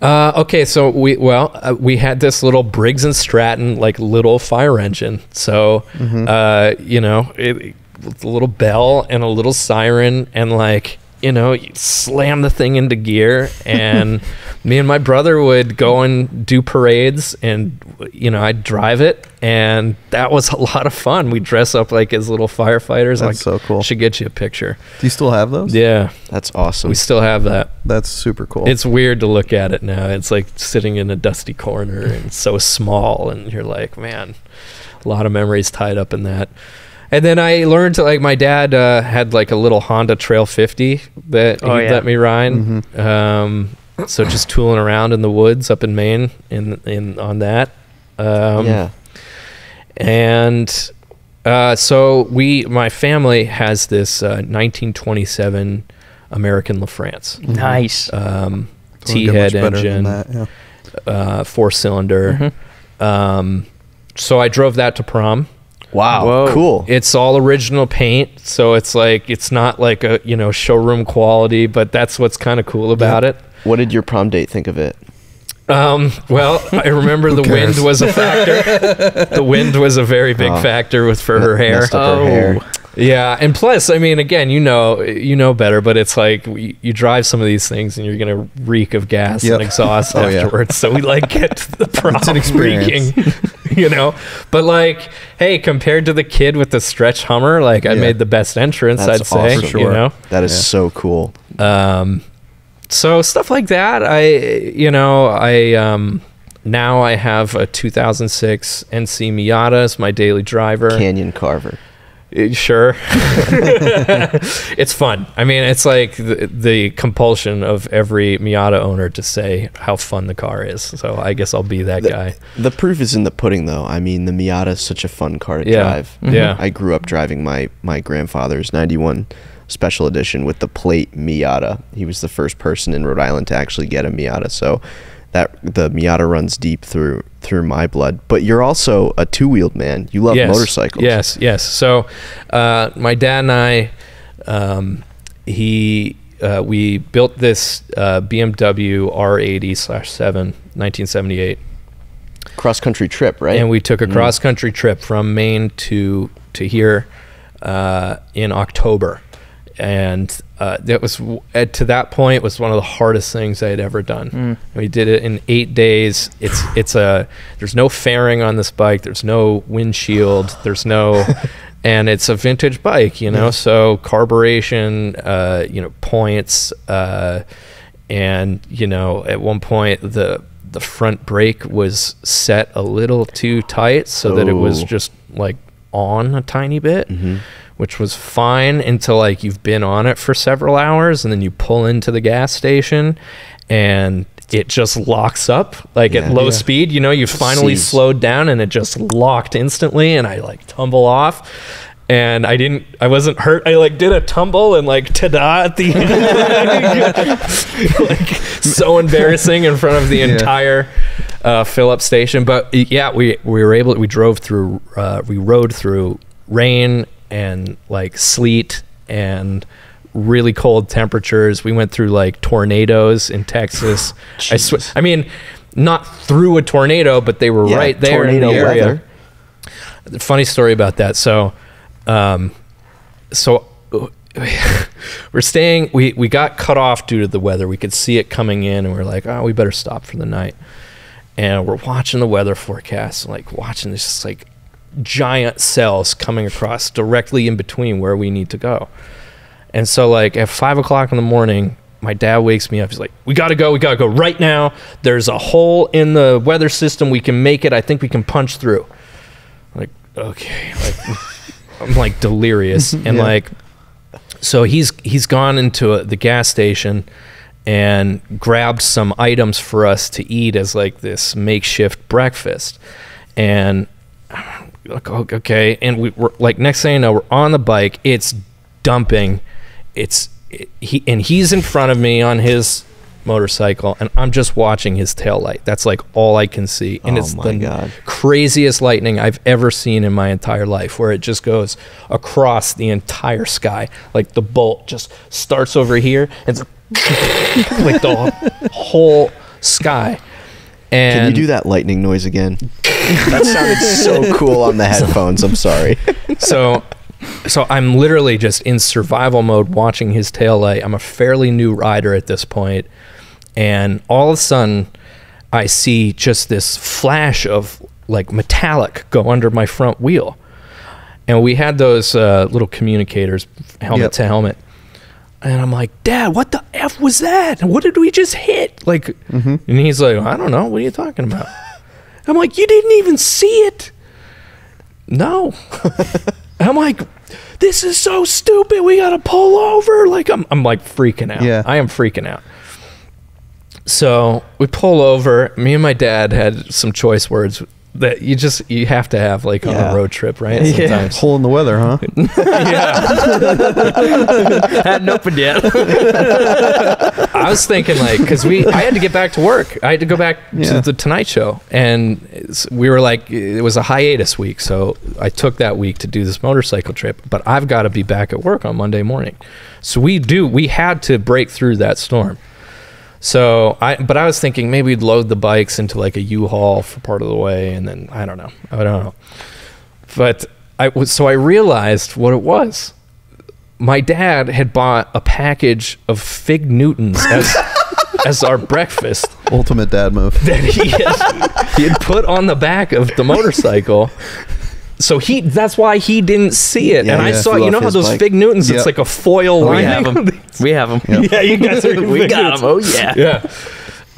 Uh, okay, so we well uh, we had this little Briggs and Stratton like little fire engine. So uh, you know, it, with a little bell and a little siren and like you know, you slam the thing into gear and [laughs] me and my brother would go and do parades and you know, I'd drive it and that was [laughs] a lot of fun. We'd dress up like as little firefighters. That's like, so cool. Should get you a picture. Do you still have those? Yeah, That's awesome. we still have that. That's super cool. It's weird to look at it now. It's like sitting in a dusty corner and so small, and you're like, man, a lot of memories tied up in that. And then I learned to like my dad uh, had like a little Honda Trail 50 that Oh, he yeah. let me ride. Mhm. Um, so just tooling around in the woods up in Maine in in on that. Um, yeah. and uh, so we, my family has this uh, 1927 American LaFrance nice. um, T head engine, yeah. uh, four cylinder. Mhm. Um, so I drove that to prom. Wow. Whoa. Cool. It's all original paint, so it's like it's not like a you know showroom quality, but that's what's kind of cool about it. what did your prom date think of it? Um, well, I remember [laughs] the wind was a factor. [laughs] the wind was a very big Oh. factor with for her hair. Messed up her hair. Yeah, and plus, I mean, again, you know, you know better, but it's like you, you drive some of these things and you're gonna reek of gas Yep. and exhaust [laughs] Oh, yeah. afterwards. So we like get to the [laughs] experience. reeking, [laughs] you know. But like, hey, compared to the kid with the stretch Hummer, like I made the best entrance, That's I'd say. awesome. Sure. You know, That is Yeah. so cool. um, so stuff like that. I, you know, I um, now I have a 2006 NC Miata as my daily driver. Canyon Carver. Uh, Sure. [laughs] it's fun. I mean, it's like the, the compulsion of every Miata owner to say how fun the car is. So I guess I'll be that The- guy. The proof is in the pudding, though. I mean, the Miata is such a fun car to Yeah. drive. Mhm. Yeah. I grew up driving my my grandfather's '91 special edition with the plate Miata. He was the first person in Rhode Island to actually get a Miata, so that the Miata runs deep through through my blood. But you're also a two wheeled man. You love yes. motorcycles. Yes, yes. So uh, my dad and I, um, he, uh, we built this uh, BMW R80 slash 7, 1978. Cross country trip, right? And we took a Mm. cross country trip from Maine to to here uh, in October, and uh, that was at, to that point was one of the hardest things I had ever done. Mm. We did it in eight days. It's it's a there's no fairing on this bike. There's no windshield. There's no. [laughs] And it's a vintage bike, you know, Yeah. so carburetion, uh, you know, points, uh, and you know at one point the the front brake was set a little too tight so that it was Oh. just like on a tiny bit Mhm. Which was fine until like you've been on it for several hours and then you pull into the gas station and it just locks up like Yeah. at low Yeah. speed you know you finally slowed down and it just locked instantly and i like tumble off and I didn't. I wasn't hurt. I like did a tumble and like ta-da at the end. [laughs] like so embarrassing in front of the Yeah. entire uh, fill up station. But yeah, we we were able. We drove through. Uh, we rode through rain and like sleet and really cold temperatures. We went through like tornadoes in Texas. I swear. I mean, not through a tornado, but they were Yeah, right there in the area. weather. Funny story about that. So, um, so [laughs] we're staying. We we got cut off due to the weather. We could see it coming in, and we're like, oh, we better stop for the night. And we're watching the weather forecast, like watching this just like giant cells coming across directly in between where we need to go. And so, like at five o'clock in the morning, my dad wakes me up. He's like, "We gotta go. We gotta go right now. There's a hole in the weather system. We can make it. I think we can punch through." I'm like, okay. Like, [laughs] I'm like delirious, [laughs] and Yeah. like, so he's he's gone into a, the gas station and grabbed some items for us to eat as like this makeshift breakfast, and Oh, okay, and we were like next thing you know, we're on the bike. It's dumping. It's it, he and he's in front of me on his motorcycle, and I'm just watching his tail light. That's like all I can see, and Oh it's the God. craziest lightning I've ever seen in my entire life, where it just goes across the entire sky. Like the bolt just starts over here and it's [laughs] like the whole sky. And Can you do that lightning noise again? [laughs] that sounded so cool on the [laughs] headphones. I'm sorry. [laughs] so so I'm literally just in survival mode watching his tail light. I'm a fairly new rider at this point, and all of a sudden I see just this flash of like metallic go under my front wheel. And we had those uh, little communicators, helmet Yep. to helmet. And I'm like, Dad, what the F was that? What did we just hit? Like, Mm-hmm. and he's like, I don't know. What are you talking about? [laughs] I'm like, you didn't even see it. No. [laughs] I'm like, this is so stupid. We gotta pull over. Like I'm, I'm like freaking out. Yeah. I am freaking out. So we pull over. Me and my dad had some choice words that you just you have to have like on a road trip, right? Yeah. Sometimes. [laughs] Hole in the weather, huh? [laughs] Yeah. [laughs] Hadn't opened yet. I was thinking like because we I had to get back to work. I had to go back Yeah. to the Tonight Show, and we were like it was a hiatus week, so I took that week to do this motorcycle trip. But I've got to be back at work on Monday morning, so we do we had to break through that storm. So I but I was thinking maybe we'd load the bikes into like a U-Haul for part of the way, and then I don't know, I don't know. But I was so I realized what it was my dad had bought a package of fig Newtons as [laughs] as our breakfast Ultimate dad move. that he had, he had put on the back of the motorcycle. [laughs] So he that's why he didn't see it. Yeah, and I saw you know how those bike. fig Newtons Yep. it's like a foil we lining. have them. [laughs] We have them. Yeah. yeah, you guys are [laughs] we got them. Oh yeah. Yeah.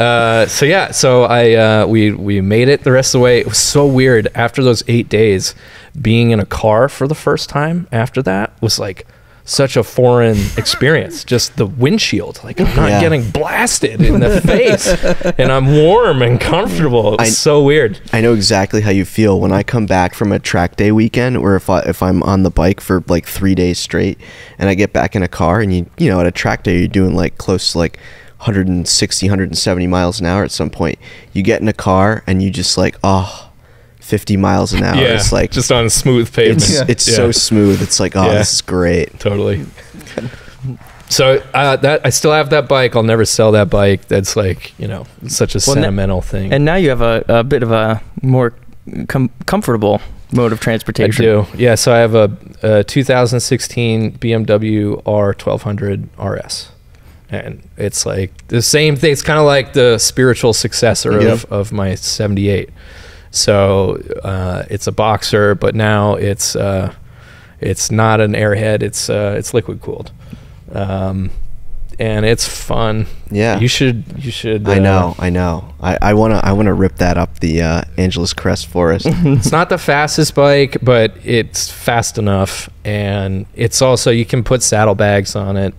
Uh, so yeah, so I uh, we we made it the rest of the way. It was so weird after those eight days, being in a car for the first time. After that was like such a foreign experience. [laughs] Just the windshield, like I'm not Yeah. getting blasted in the face, and I'm warm and comfortable. It's so weird. I know exactly how you feel when I come back from a track day weekend, or if I if I'm on the bike for like three days straight, and I get back in a car, and you you know at a track day you're doing like close to like 160, 170 miles an hour at some point. You get in a car and you just like oh, 50 miles an hour. yeah, It's like just on smooth pavement. it's Yeah. it's Yeah. so smooth. It's like oh, Yeah. this is great. totally. So uh, that I still have that bike. I'll never sell that bike. That's like you know such a Well, na- sentimental thing. And now you have a, a bit of a more com- comfortable mode of transportation. I transportation. do. Yeah. So I have a, a 2016 BMW R1200 RS, and it's like the same thing. It's kind of like the spiritual successor Yep. of, of my 78. So uh, it's a boxer, but now it's uh, it's not an airhead. It's uh, it's liquid cooled, um, and it's fun. Yeah. You should you should. I uh, know, I know. I, I wanna I wanna rip that up the uh, Angeles Crest Forest. [laughs] it's not the fastest bike, but it's fast enough, and it's also you can put saddlebags on it.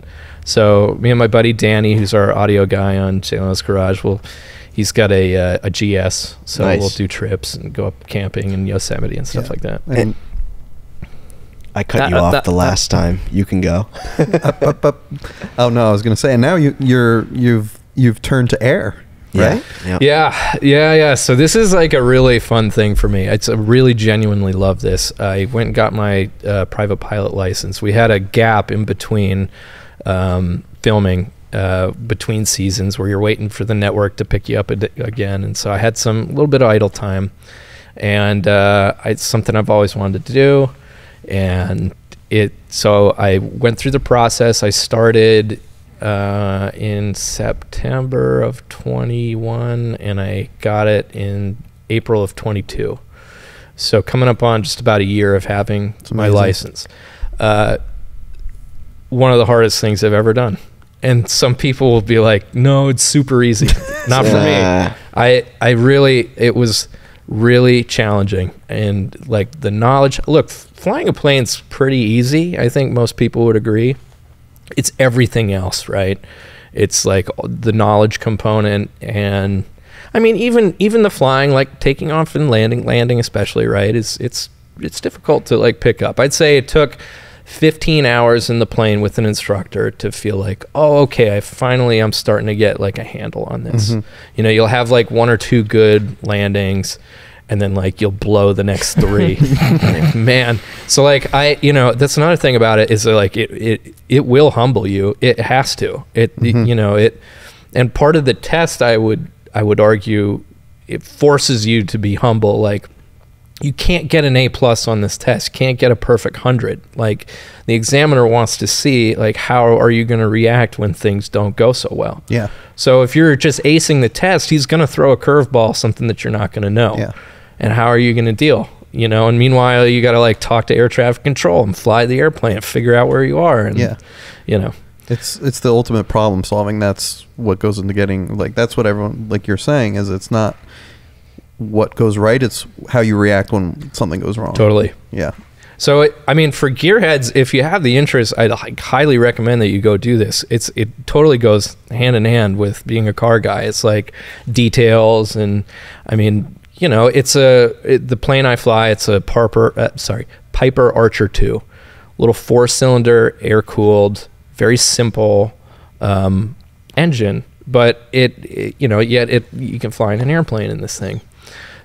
So me and my buddy Danny, who's our audio guy on Jay Leno's Garage, will he's got a uh, a GS, so Nice. we'll do trips and go up camping in Yosemite and stuff Yeah. like that. And I cut That- you off that- the last time. You can go. [laughs] up, up, up. Oh no, I was gonna say. And now you you're you've you've turned to air, right? Yeah. Yeah, yeah, yeah. So this is like a really fun thing for me. It's I really genuinely love this. I went and got my uh, private pilot license. We had a gap in between um, filming uh, between seasons where you're waiting for the network to pick you up ad- again. And so I had some little bit of idle time, and uh, it's something I've always wanted to do. And it so I went through the process. I started uh, in September of 21, and I got it in April of 22. So coming up on just about a year of having my license. Uh, one of the hardest things I've ever done. And some people will be like, "No, it's super easy." [laughs] Not for me. I I really it was really challenging. And like the knowledge look flying a plane's pretty easy. I think most people would agree. It's everything else right? It's like the knowledge component and i mean even even the flying like taking off and landing landing especially right is it's it's difficult to like pick up. I'd say it took 15 hours in the plane with an instructor to feel like oh okay i finally i'm starting to get like a handle on this. Mhm. you know you'll have like one or two good landings and then like you'll blow the next three. [laughs] Man. So like i you know that's another thing about it is that, like it it it will humble you. It has to. It Mhm. you know it and part of the test i would i would argue it forces you to be humble. Like you can't get an A plus on this test. Can't get a perfect hundred. Like the examiner wants to see like how are you going to react when things don't go so well. Yeah. So if you're just acing the test, he's going to throw a curveball, something that you're not going to know. Yeah. And how are you going to deal? You know, and meanwhile you got to like talk to air traffic control and fly the airplane, and figure out where you are, and Yeah. you know, It's it's the ultimate problem solving. That's what goes into getting like that's what everyone like you're saying is it's not what goes right. It's how you react when something goes wrong. totally. Yeah. So, it, I mean, for gearheads, if you have the interest, I'd highly recommend that you go do this. It's it totally goes hand in hand with being a car guy. It's like details, and I mean, you know, it's a it, the plane I fly. It's a Piper, uh, sorry, Piper Archer two, little four cylinder, air cooled, very simple um, engine, but it, it you know yet it you can fly in an airplane in this thing.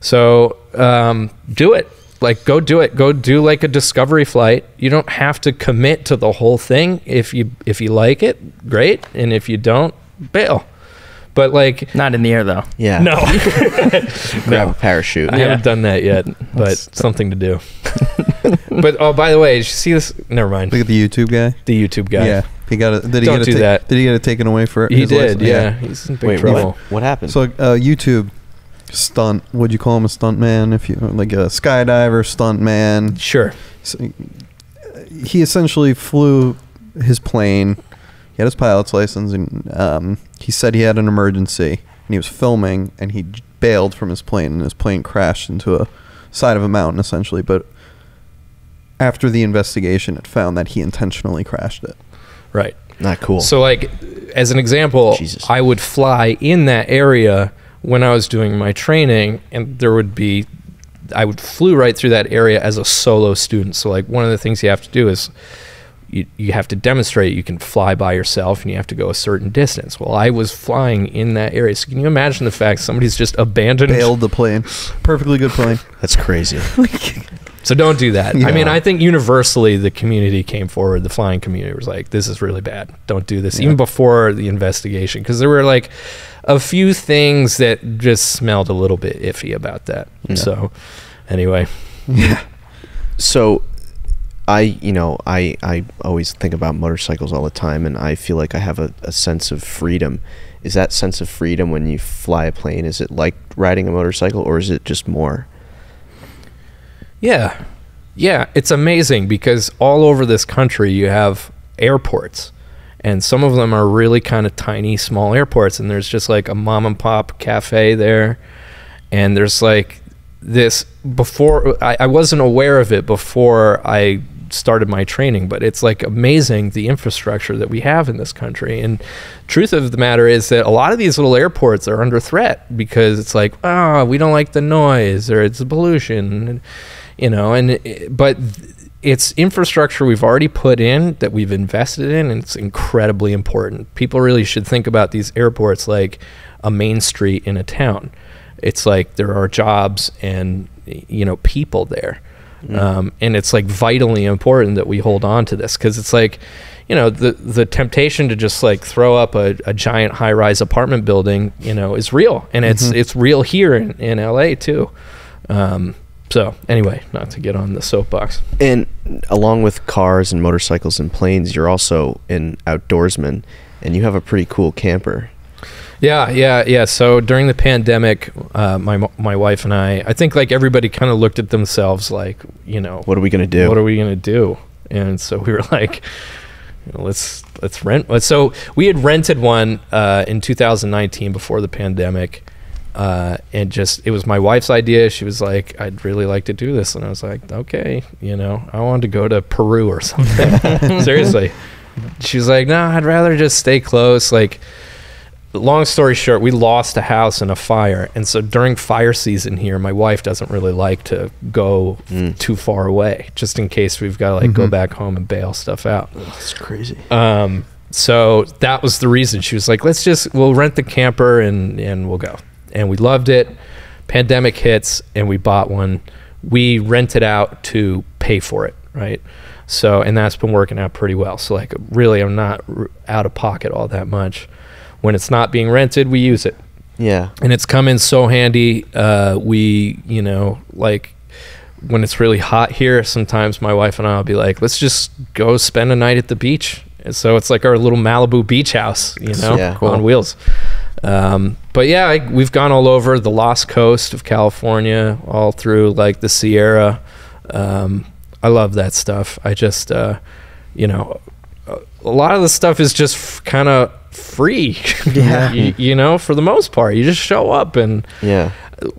So um, do it. Like go do it. Go do like a discovery flight. You don't have to commit to the whole thing. If you if you like it, great. And if you don't, bail. But like Not in the air though. Yeah. no, [laughs] [laughs] Grab a parachute. I haven't done that yet. But That's- something to do. [laughs] but oh, by the way, did you see this? Never mind. Look at the YouTube guy. The YouTube guy. Yeah. He got it. Did he Don't get it do ta- that. Did he get it taken away for? He his did. license? Yeah. He's in big Wait, trouble. what, what happened? So uh, YouTube stunt. Would you call him a stunt man? If you like a skydiver, stunt man. Sure. So, he essentially flew his plane. He had his pilot's license, and um, he said he had an emergency, and he was filming, and he bailed from his plane, and his plane crashed into a side of a mountain, essentially. But after the investigation, it found that he intentionally crashed it. Right. Not cool. So, like, as an example, Jesus. I would fly in that area when I was doing my training, and there would be, I would flew right through that area as a solo student. So, like, one of the things you have to do is you, you have to demonstrate you can fly by yourself and you have to go a certain distance. Well, I was flying in that area. So, can you imagine the fact somebody's just abandoned? Bailed the plane. [laughs] Perfectly good plane. That's crazy. [laughs] So, don't do that. I mean, I think universally the community came forward, the flying community was like, this is really bad. Don't do this, Yeah. even before the investigation. Because there were like a few things that just smelled a little bit iffy about that. Yeah. So, anyway, Yeah. so I, you know, I, I always think about motorcycles all the time, and I feel like I have a, a sense of freedom. Is that sense of freedom when you fly a plane? Is it like riding a motorcycle, or is it just more? Yeah. Yeah, it's amazing because all over this country you have airports. And some of them are really kind of tiny, small airports. And there's just like a mom and pop cafe there. And there's like this before, I, I wasn't aware of it before I started my training, but it's like amazing the infrastructure that we have in this country. And truth of the matter is that a lot of these little airports are under threat because it's like, oh, we don't like the noise or it's pollution. And, you know and but it's infrastructure we've already put in that we've invested in and it's incredibly important. People really should think about these airports like a main street in a town. It's like there are jobs and you know people there. Um, and it's like vitally important that we hold on to this because it's like you know the the temptation to just like throw up a, a giant high rise apartment building, you know, is real, and it's Mhm. it's real here in, in LA too. Um, so anyway, not to get on the soapbox. And along with cars and motorcycles and planes, you're also an outdoorsman, and you have a pretty cool camper. Yeah, yeah, yeah. So during the pandemic, uh, my my wife and I, I think like everybody kind of looked at themselves like, you know, What are we gonna do? what are we gonna do? And so we were [laughs] like, let's let's rent. So we had rented one uh, in 2019 before the pandemic, uh, and just it was my wife's idea. She was like, I'd really like to do this, and I was like, okay, you know, I wanted to go to Peru or something. [laughs] Seriously, she was like, no, I'd rather just stay close. Like, long story short, we lost a house in a fire, and so during fire season here, my wife doesn't really like to go Mm. too far away, just in case we've got to like go Mhm. back home and bail stuff out. That's crazy. Um, so that was the reason she was like, let's just we'll rent the camper and and we'll go. And we loved it. Pandemic hits and we bought one. We rented out to pay for it, right? So and that's been working out pretty well. So like really, I'm not r- out of pocket all that much. When it's not being rented, we use it Yeah. and it's come in so handy. Uh, we, you know, like when it's really hot here, sometimes my wife and I will be like, let's just go spend a night at the beach. And so it's like our little Malibu beach house, you know, Yeah, on wheels. Um, but yeah, I, we've gone all over the Lost Coast of California, all through like the Sierra. Um, I love that stuff. I just, uh, you know, a a lot of the stuff is just f- kind of free, [laughs] Yeah. you, you know, for the most part. You just show up and Yeah.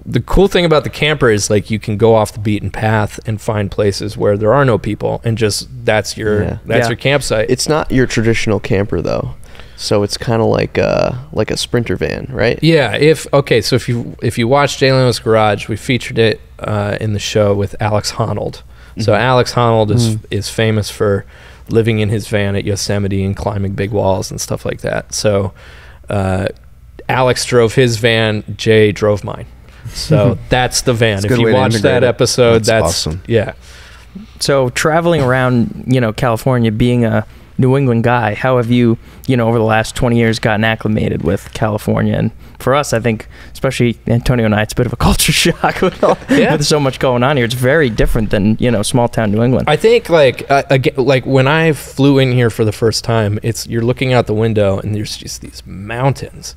the cool thing about the camper is like you can go off the beaten path and find places where there are no people and just that's your Yeah. that's Yeah. your campsite. It's not your traditional camper though, so it's kind of like a like a sprinter van, right? yeah, if okay, so if you if you watch Jay Leno's Garage, we featured it uh, in the show with Alex Honnold. So Mhm. Alex Honnold is Mm. is famous for living in his van at Yosemite and climbing big walls and stuff like that. So uh, Alex drove his van, Jay drove mine. So [laughs] that's the van. It's if you watch that it. episode, That's that's, awesome. Yeah. So traveling around, you know, California, being a New England guy, how have you, you know, over the last 20 years gotten acclimated with California? And for us, I think, especially Antonio and I, it's a bit of a [laughs] culture shock with, all, Yeah. with so much going on here. It's very different than, you know, small town New England. I think like uh, again, like when I flew in here for the first time, it's you're looking out the window and there's just these mountains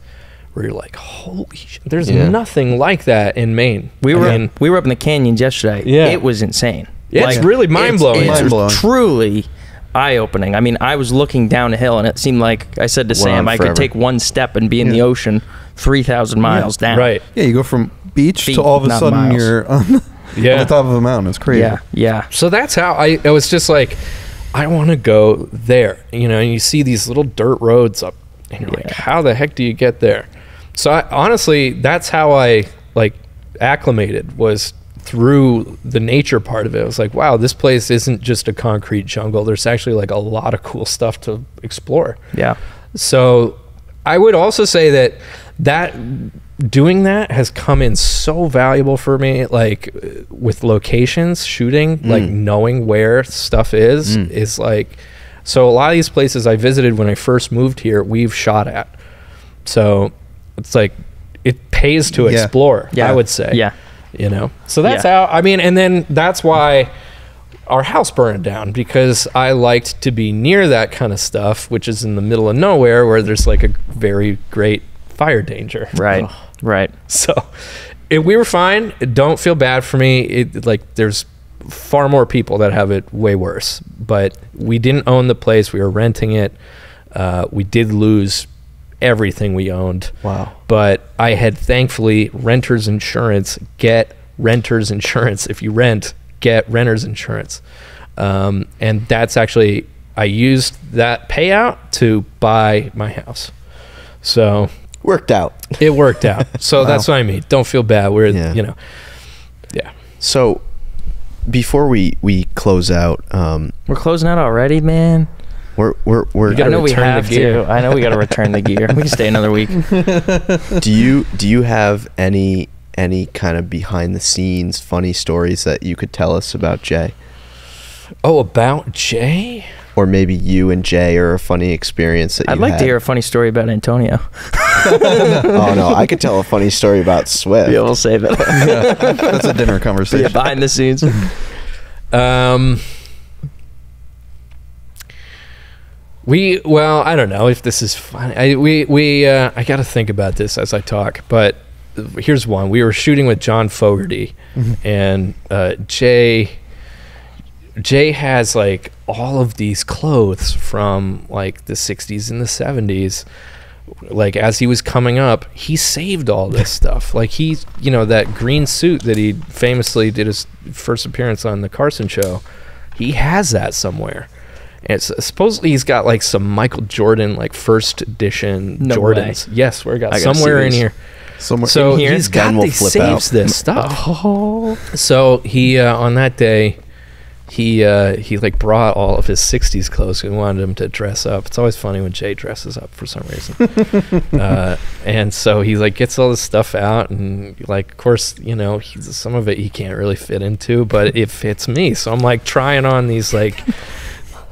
where you're like, holy, sh- there's Yeah. nothing like that in Maine. we I were mean, we were up in the canyons yesterday. Yeah. It was insane. it's Like, really mind blowing. It's, Mind-blowing. truly eye opening. I mean, I was looking down a hill and it seemed like I said to Went on Sam, I could take one step and be in the ocean 3,000 miles down. Right. Yeah, you go from beach Feet, to all of a sudden miles. you're on the, [laughs] on the top of a mountain. It's crazy. Yeah. Yeah. So that's how I. It was just like, I want to go there. You know, and you see these little dirt roads up, and you're like, how the heck do you get there? So I, honestly, that's how I like acclimated was through the nature part of it. I was like, wow, this place isn't just a concrete jungle. There's actually like a lot of cool stuff to explore. Yeah. So I would also say that that doing that has come in so valuable for me like with locations shooting like Mm. knowing where stuff is Mm. is like so a lot of these places I visited when I first moved here we've shot at so it's like it pays to Yeah. explore Yeah. I would say Yeah. You know so that's Yeah. how i mean and then that's why our house burned down because i liked to be near that kind of stuff which is in the middle of nowhere where there's like a very great fire danger Right. [laughs] Right. so it, we were fine don't feel bad for me it like there's far more people that have it way worse but we didn't own the place we were renting it uh, we did lose everything we owned Wow. but I had thankfully renters insurance. Get renters insurance. If you rent, get renters insurance. Um, and that's actually, I used that payout to buy my house. So Worked out. it worked out. [laughs] So Wow. that's what I mean. Don't feel bad. We're, Yeah. you know, yeah. So before we we close out, um, We're closing out already, man. We're we're we're gotta I know we return the have gear. to. I know we got to return the gear. We can stay another week. [laughs] do you do you have any any kind of behind the scenes funny stories that you could tell us about Jay? Oh, about Jay? or maybe you and Jay or a funny experience that I'd you like to hear a funny story about Antonio. [laughs] oh no, I could tell a funny story about Swift. Yeah, we'll save it. yeah, [laughs] that's a dinner yeah, conversation. behind the scenes. Um, we well, I don't know if this is fun. I, we we uh, I got to think about this as I talk. But here's one: we were shooting with John Fogerty, and uh, Jay. Jay has like all of these clothes from like the 60s and the 70s like as he was coming up he saved all this [laughs] stuff like he you know that green suit that he famously did his first appearance on the carson show he has that somewhere and it's, supposedly he's got like some michael jordan like first edition No jordans yes we're got I somewhere in here Somewhere so here? he's Ben got will he flip saves out. this stuff Oh. so he uh, on that day, he uh, he like brought all of his '60s clothes. We wanted him to dress up. It's always funny when Jay dresses up for some reason. [laughs] uh, and so he like gets all this stuff out, and like of course you know he's, some of it he can't really fit into, but it fits me. So I'm like trying on these like.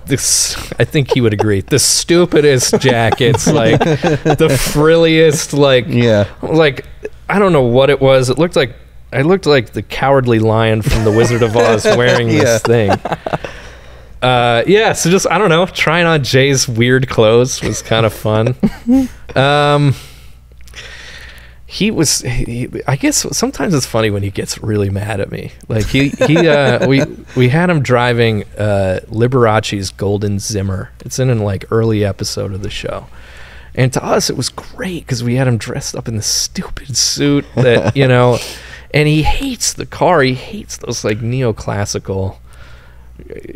This, I think he would agree. The stupidest jackets, like the frilliest, like Yeah. like I don't know what it was. It looked like I looked like the cowardly lion from the Wizard of Oz wearing [laughs] Yeah. this thing. Uh, yeah, so just I don't know, trying on Jay's weird clothes was kind of fun. [laughs] Um, he was, he, I guess sometimes it's funny when he gets really mad at me. Like he he uh, [laughs] we we had him driving uh, Liberace's Golden Zimmer. It's in an like early episode of the show. And to us, it was great because we had him dressed up in this stupid suit that, you [laughs] know, and he hates the car. He hates those like neoclassical,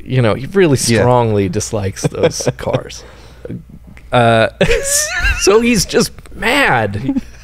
you know, he really Yeah. strongly dislikes those [laughs] cars. Uh, so he's just mad.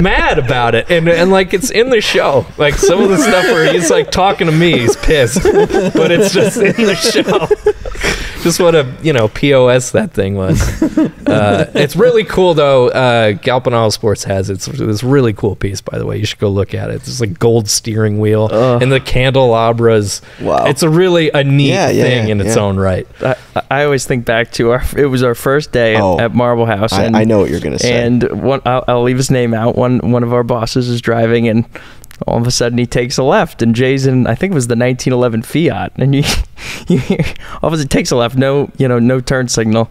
mad about it and and like it's in the show like some of the stuff where he's like talking to me he's pissed but it's just in the show just what a you know pos that thing was uh, it's really cool though uh Galpin Auto Sports has it. it's this really cool piece by the way you should go look at it it's like gold steering wheel Ugh. and the candelabras Wow. it's a really a neat Yeah, yeah, thing in its yeah. own right I, I always think back to our. It was our first day at, Oh. at Marble House, I, and I know what you're gonna say. and one I'll, I'll leave his name out. One one of our bosses is driving, and all of a sudden he takes a left, and Jay's in I think it was the 1911 Fiat, and you [laughs] you hear all of a sudden takes a left, no you know no turn signal.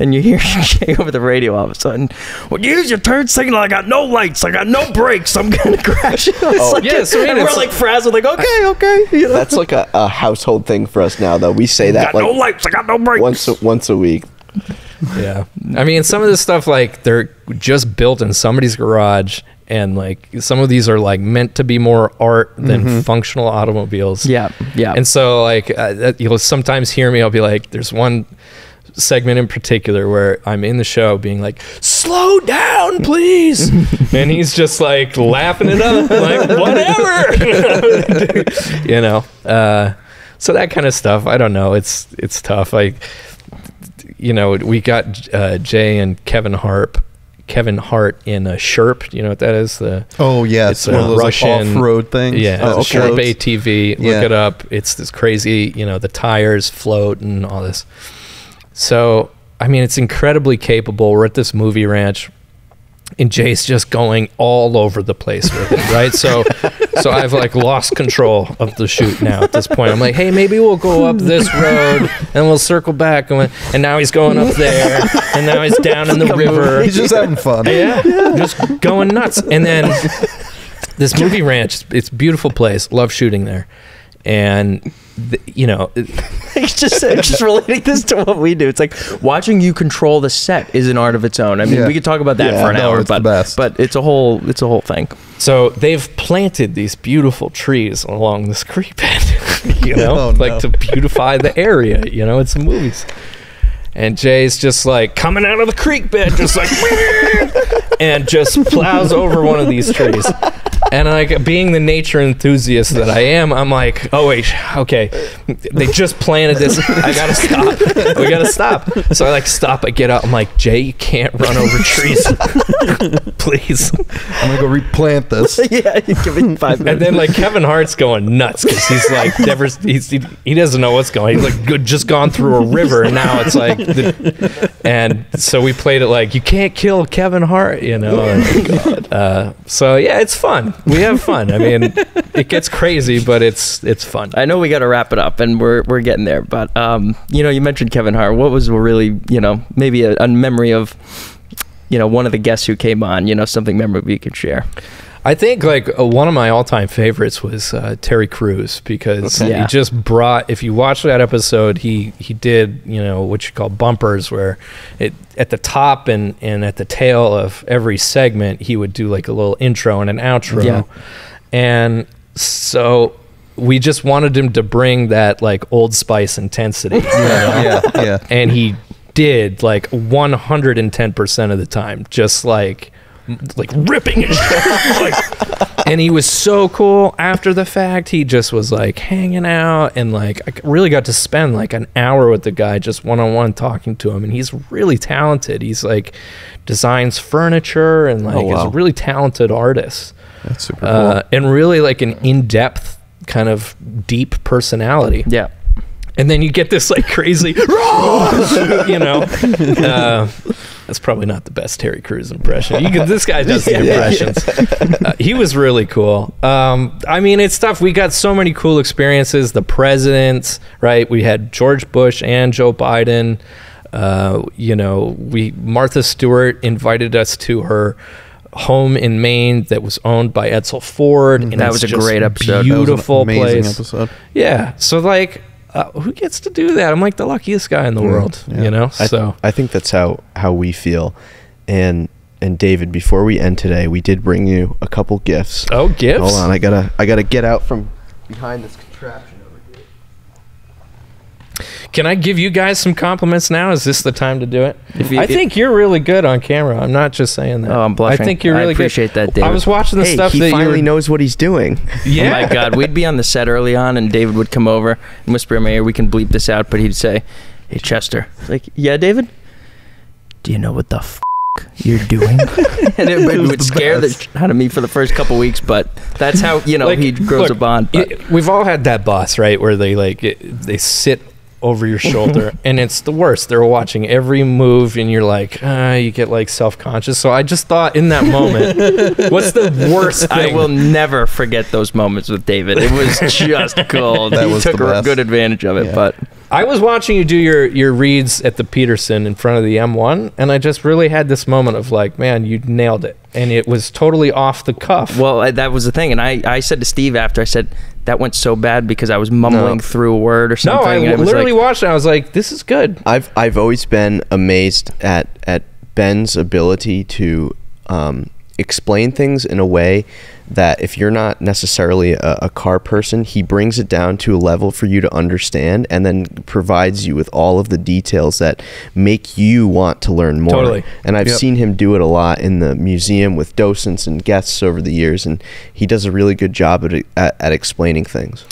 And you hear [laughs] Jay over the radio all of a sudden, well, use your turn signal. I got no lights. I got no brakes. I'm going [laughs] to crash. It's Oh. like- Yeah, so and we're like frazzled, like, okay, okay. You know? That's like a, a household thing for us now, though. We say that got no lights. I got no brakes. once a, once a week. [laughs] Yeah. I mean, some of this stuff, like, they're just built in somebody's garage. And, like, some of these are, like, meant to be more art than functional automobiles. yeah, yeah. And so, like, uh, that- you'll sometimes hear me, I'll be like, there's one segment in particular where I'm in the show being like, slow down, please. [laughs] and he's just, like, laughing it up, like, [laughs] whatever. you know? Uh, so that kind of stuff, I don't know. It's it's tough. Like, you know, we got uh, Jay and Kevin Harp, Kevin Hart in a Sherp. You know what that is? The Oh yeah, It's it's, one a of those Russian- like off-road things. yeah, Oh, okay. Sherp ATV. Look Yeah. it up. It's this crazy. You know, the tires float and all this. So I mean, it's incredibly capable. We're at this movie ranch. And Jay's just going all over the place with it, right? So, [laughs] so I've like lost control of the shoot now at this point. I'm like, hey, maybe we'll go up this road and we'll circle back, and, and now he's going up there, and now he's down in the river. He's just having fun. Yeah, just going nuts. And then this movie ranch, it's a beautiful place. Love shooting there. And th- you know, [laughs] it's just it's just relating this to what we do. It's like watching you control the set is an art of its own. I mean, Yeah. we could talk about that Yeah, for an no, hour, it's the but best. but it's a whole it's a whole thing. so they've planted these beautiful trees along this creek bed, [laughs] you know, Oh, like no. to beautify the area. You know, it's movies. And Jay's just like coming out of the creek bed, just like, [laughs] and just plows over one of these trees. And like being the nature enthusiast that I am, I'm like, oh wait, okay, they just planted this. I gotta stop. We gotta stop. So I like stop. I get out. I'm like, Jay, you can't run over trees, [laughs] please. I'm gonna go replant this. [laughs] yeah, you give it five And then like Kevin Hart's going nuts because he's like never he's, he, he doesn't know what's going. He's like good, just gone through a river and now it's like, the, and so we played it like you can't kill Kevin Hart, you know. and, [laughs] uh, so yeah, it's fun. We have fun. I mean, it gets crazy, but it's it's fun. I know we got to wrap it up, and we're we're getting there. But um, you know, you mentioned Kevin Hart. What was really, you know, maybe a, a memory of, you know, one of the guests who came on. You know, something memorable you could share. I think like uh, one of my all-time favorites was uh, Terry Crews because Okay. he just brought. If you watch that episode, he he did you know what you call bumpers, where it at the top and and at the tail of every segment he would do like a little intro and an outro, Yeah. and so we just wanted him to bring that like Old Spice intensity, [laughs] know? yeah, yeah. and he did like 110% of the time just like like ripping his shirt like, and he was so cool after the fact he just was like hanging out and like i really got to spend like an hour with the guy just one-on-one talking to him and he's really talented he's like designs furniture and like Oh, wow. is a really talented artist That's super cool. uh, and really like an in-depth kind of deep personality Yeah. and then you get this like crazy, [laughs] you know. [laughs] Uh, that's probably not the best Terry Crews impression. You can, this guy does [laughs] the impressions. Uh, he was really cool. Um, I mean, it's tough. We got so many cool experiences. The presidents, right? We had George Bush and Joe Biden. Uh, you know, we Martha Stewart invited us to her home in Maine that was owned by Edsel Ford. And That was a great episode. That That was an Beautiful amazing place. episode. Yeah. So like, uh, who gets to do that? I'm like the luckiest guy in the world. yeah. You know. I, So I think that's how how we feel. And and David, before we end today, we did bring you a couple gifts. oh, gifts. Hold on, I gotta I gotta get out from behind this contraption. Can I give you guys some compliments now? Is this the time to do it? If you- I think you're really good on camera. I'm not just saying that. Oh, I'm blushing. I think you're really I appreciate good. that, David. I was watching the hey, stuff he that finally were, knows what he's doing. [laughs] Yeah. Oh my God, we'd be on the set early on, and David would come over and whisper in my ear. We can bleep this out, but he'd say, "Hey, Chester." Like, yeah, David. Do you know what the f- you're doing? [laughs] [laughs] and it, would- would the scare the best. shit out of me for the first couple weeks, but that's how you know Like, he grows look, a bond. It- we've all had that boss, right? Where they like it, they sit over your shoulder, [laughs] and it's the worst. They're watching every move, and you're like, ah, you get like self conscious. So I just thought in that moment, [laughs] what's the worst I thing? will never forget those moments with David. It was [laughs] just gold. That he was took the a best. good advantage of it, Yeah. but I was watching you do your your reads at the Petersen in front of the M1, and I just really had this moment of like, man, you nailed it, and it was totally off the cuff. Well, I, that was the thing, and I, I said to Steve after I said that went so bad because I was mumbling No. through a word or something. no, something. I and it literally like, watched it. I was like, this is good. I've I've always been amazed at at Ben's ability to um, explain things in a way that if you're not necessarily a, a car person, he brings it down to a level for you to understand, and then provides you with all of the details that make you want to learn more. Totally. And I've Yep. seen him do it a lot in the museum with docents and guests over the years, and he does a really good job at at, at explaining things.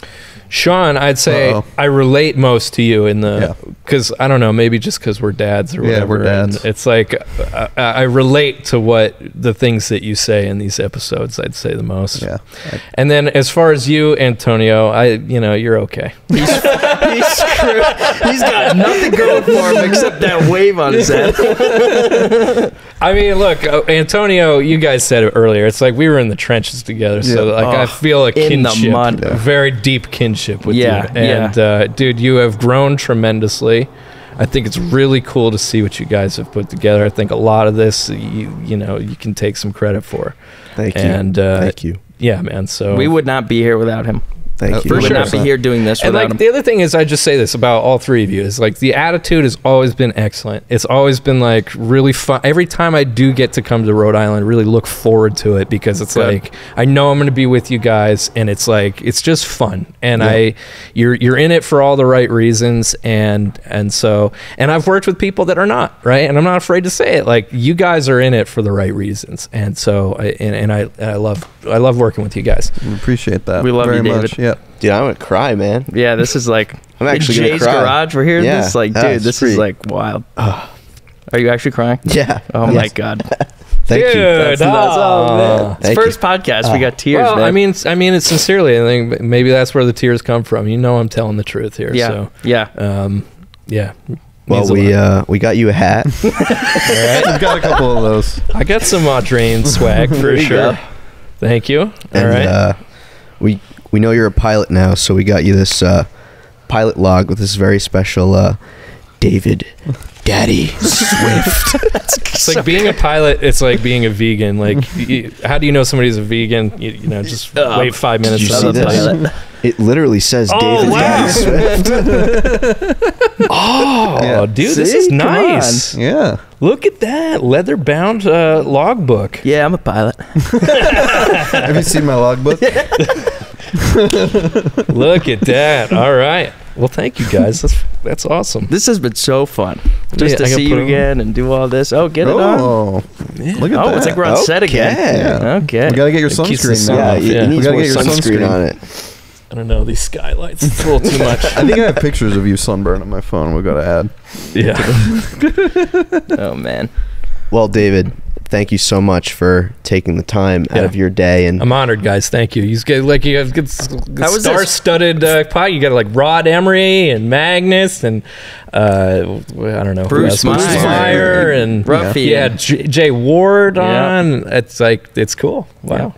Sean, I'd say Uh-oh. I relate most to you in the Yeah. because I don't know, maybe just because we're dads or whatever. Yeah, whatever. we're and dads. It's like I, I relate to what the things that you say in these episodes. I'd say the most. Yeah. I- And then as far as you, Antonio, I you know you're okay. [laughs] he's, he's screwed. He's got nothing going for him except that wave on his head. [laughs] I mean, look, uh, Antonio, you guys said it earlier. It's like we were in the trenches together, so Yeah. like I feel a in the kinship, mud. a very deep kinship with Yeah, you. And uh, dude, you have grown tremendously. I think it's really cool to see what you guys have put together. I think a lot of this, you you know, you can take some credit for. Thank you. And uh, Thank you. yeah, man. So We would not be here without him. Thank Uh, you. We For would sure. not be here doing this And like him. the other thing is, I just say this about all three of you is like the attitude has always been excellent. It's always been like really fun. Every time I do get to come to Rhode Island, I really look forward to it because it's Good. like I know I'm going to be with you guys, and it's like it's just fun. And I, you're you're in it for all the right reasons, and and so and I've worked with people that are not right, and I'm not afraid to say it. Like you guys are in it for the right reasons, and so I and, and I and I love I love working with you guys. We appreciate that. We love very you, David. much. Yeah. Dude, I'm gonna cry, man. Yeah, this is like [laughs] I'm actually in gonna cry. garage. We're here. Yeah, this. Like, yeah, dude, this pretty- is like wild. Are you actually crying? [laughs] Yeah. Oh my god, [laughs] Thank you. that's, that's, oh, man. It's Thank first podcast. we got tears. well, man. I mean, I mean, it's sincerely. I think maybe that's where the tears come from. You know, I'm telling the truth here. yeah, So, yeah. um, yeah. Well, we uh, we got you a hat. All right. We've got a couple of those. I got some Audrain swag for sure. go. Thank you. All and right. uh, we we know you're a pilot now, so we got you this uh, pilot log with this very special uh, David Daddy Swift. [laughs] it's like being a pilot. It's like being a vegan. Like, you, how do you know somebody's a vegan? You, you know, just Um, wait five minutes. you see this? pilot. it literally says Oh, David wow. Daddy Swift. [laughs] Oh, Yeah. dude, this is nice. Yeah. Look at that leather bound uh, logbook. Yeah, I'm a pilot. [laughs] Have you seen my logbook? [laughs] Look at that. All right. Well, thank you guys. That's that's awesome. This has been so fun. Just Yeah, to see you it on. again and do all this. Oh, get it on. oh, look at Oh, that. it's like we're on set again. Okay. Yeah. Okay. We gotta get your It sunscreen sun now. Yeah, off, it, yeah. We gotta get your sunscreen, sunscreen. on it. I don't know these skylights. It's a little too [laughs] much. I think I have pictures of you sunburned on my phone. We gotta add. Yeah. [laughs] Oh man. Well, David, thank you so much for taking the time out of your day and I'm honored, guys. Thank you. You get like you have good, good How was this? star-studded uh, pot. You got like Rod Emory and Magnus and uh, I don't know who Bruce else? Meyer. Meyer and Ruffy. yeah, J- Jay Ward Yeah. on. It's like it's cool. Wow,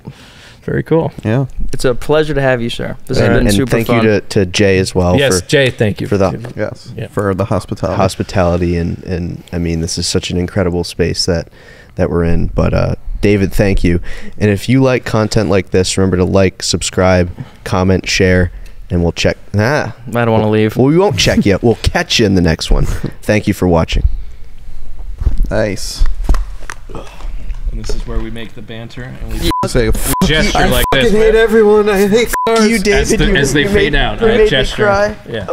very cool. Yeah. It's a pleasure to have you, sir. This has and, been and super thank fun. you to, to Jay as well yes, for Jay. Thank you for the- Yes. Yeah. For the hospitality. hospitality and and I mean this is such an incredible space that that we're in. But uh, David, thank you. And if you like content like this, remember to like, subscribe, comment, share, and we'll check. Ah, I don't want to leave. well, we won't check yet. We'll catch you in the next one. Thank you for watching. nice. And this is where we make the banter and we Say, "F- gesture like this I hate everyone. I hate you, as, the, as they fade out. I gesture. Yeah.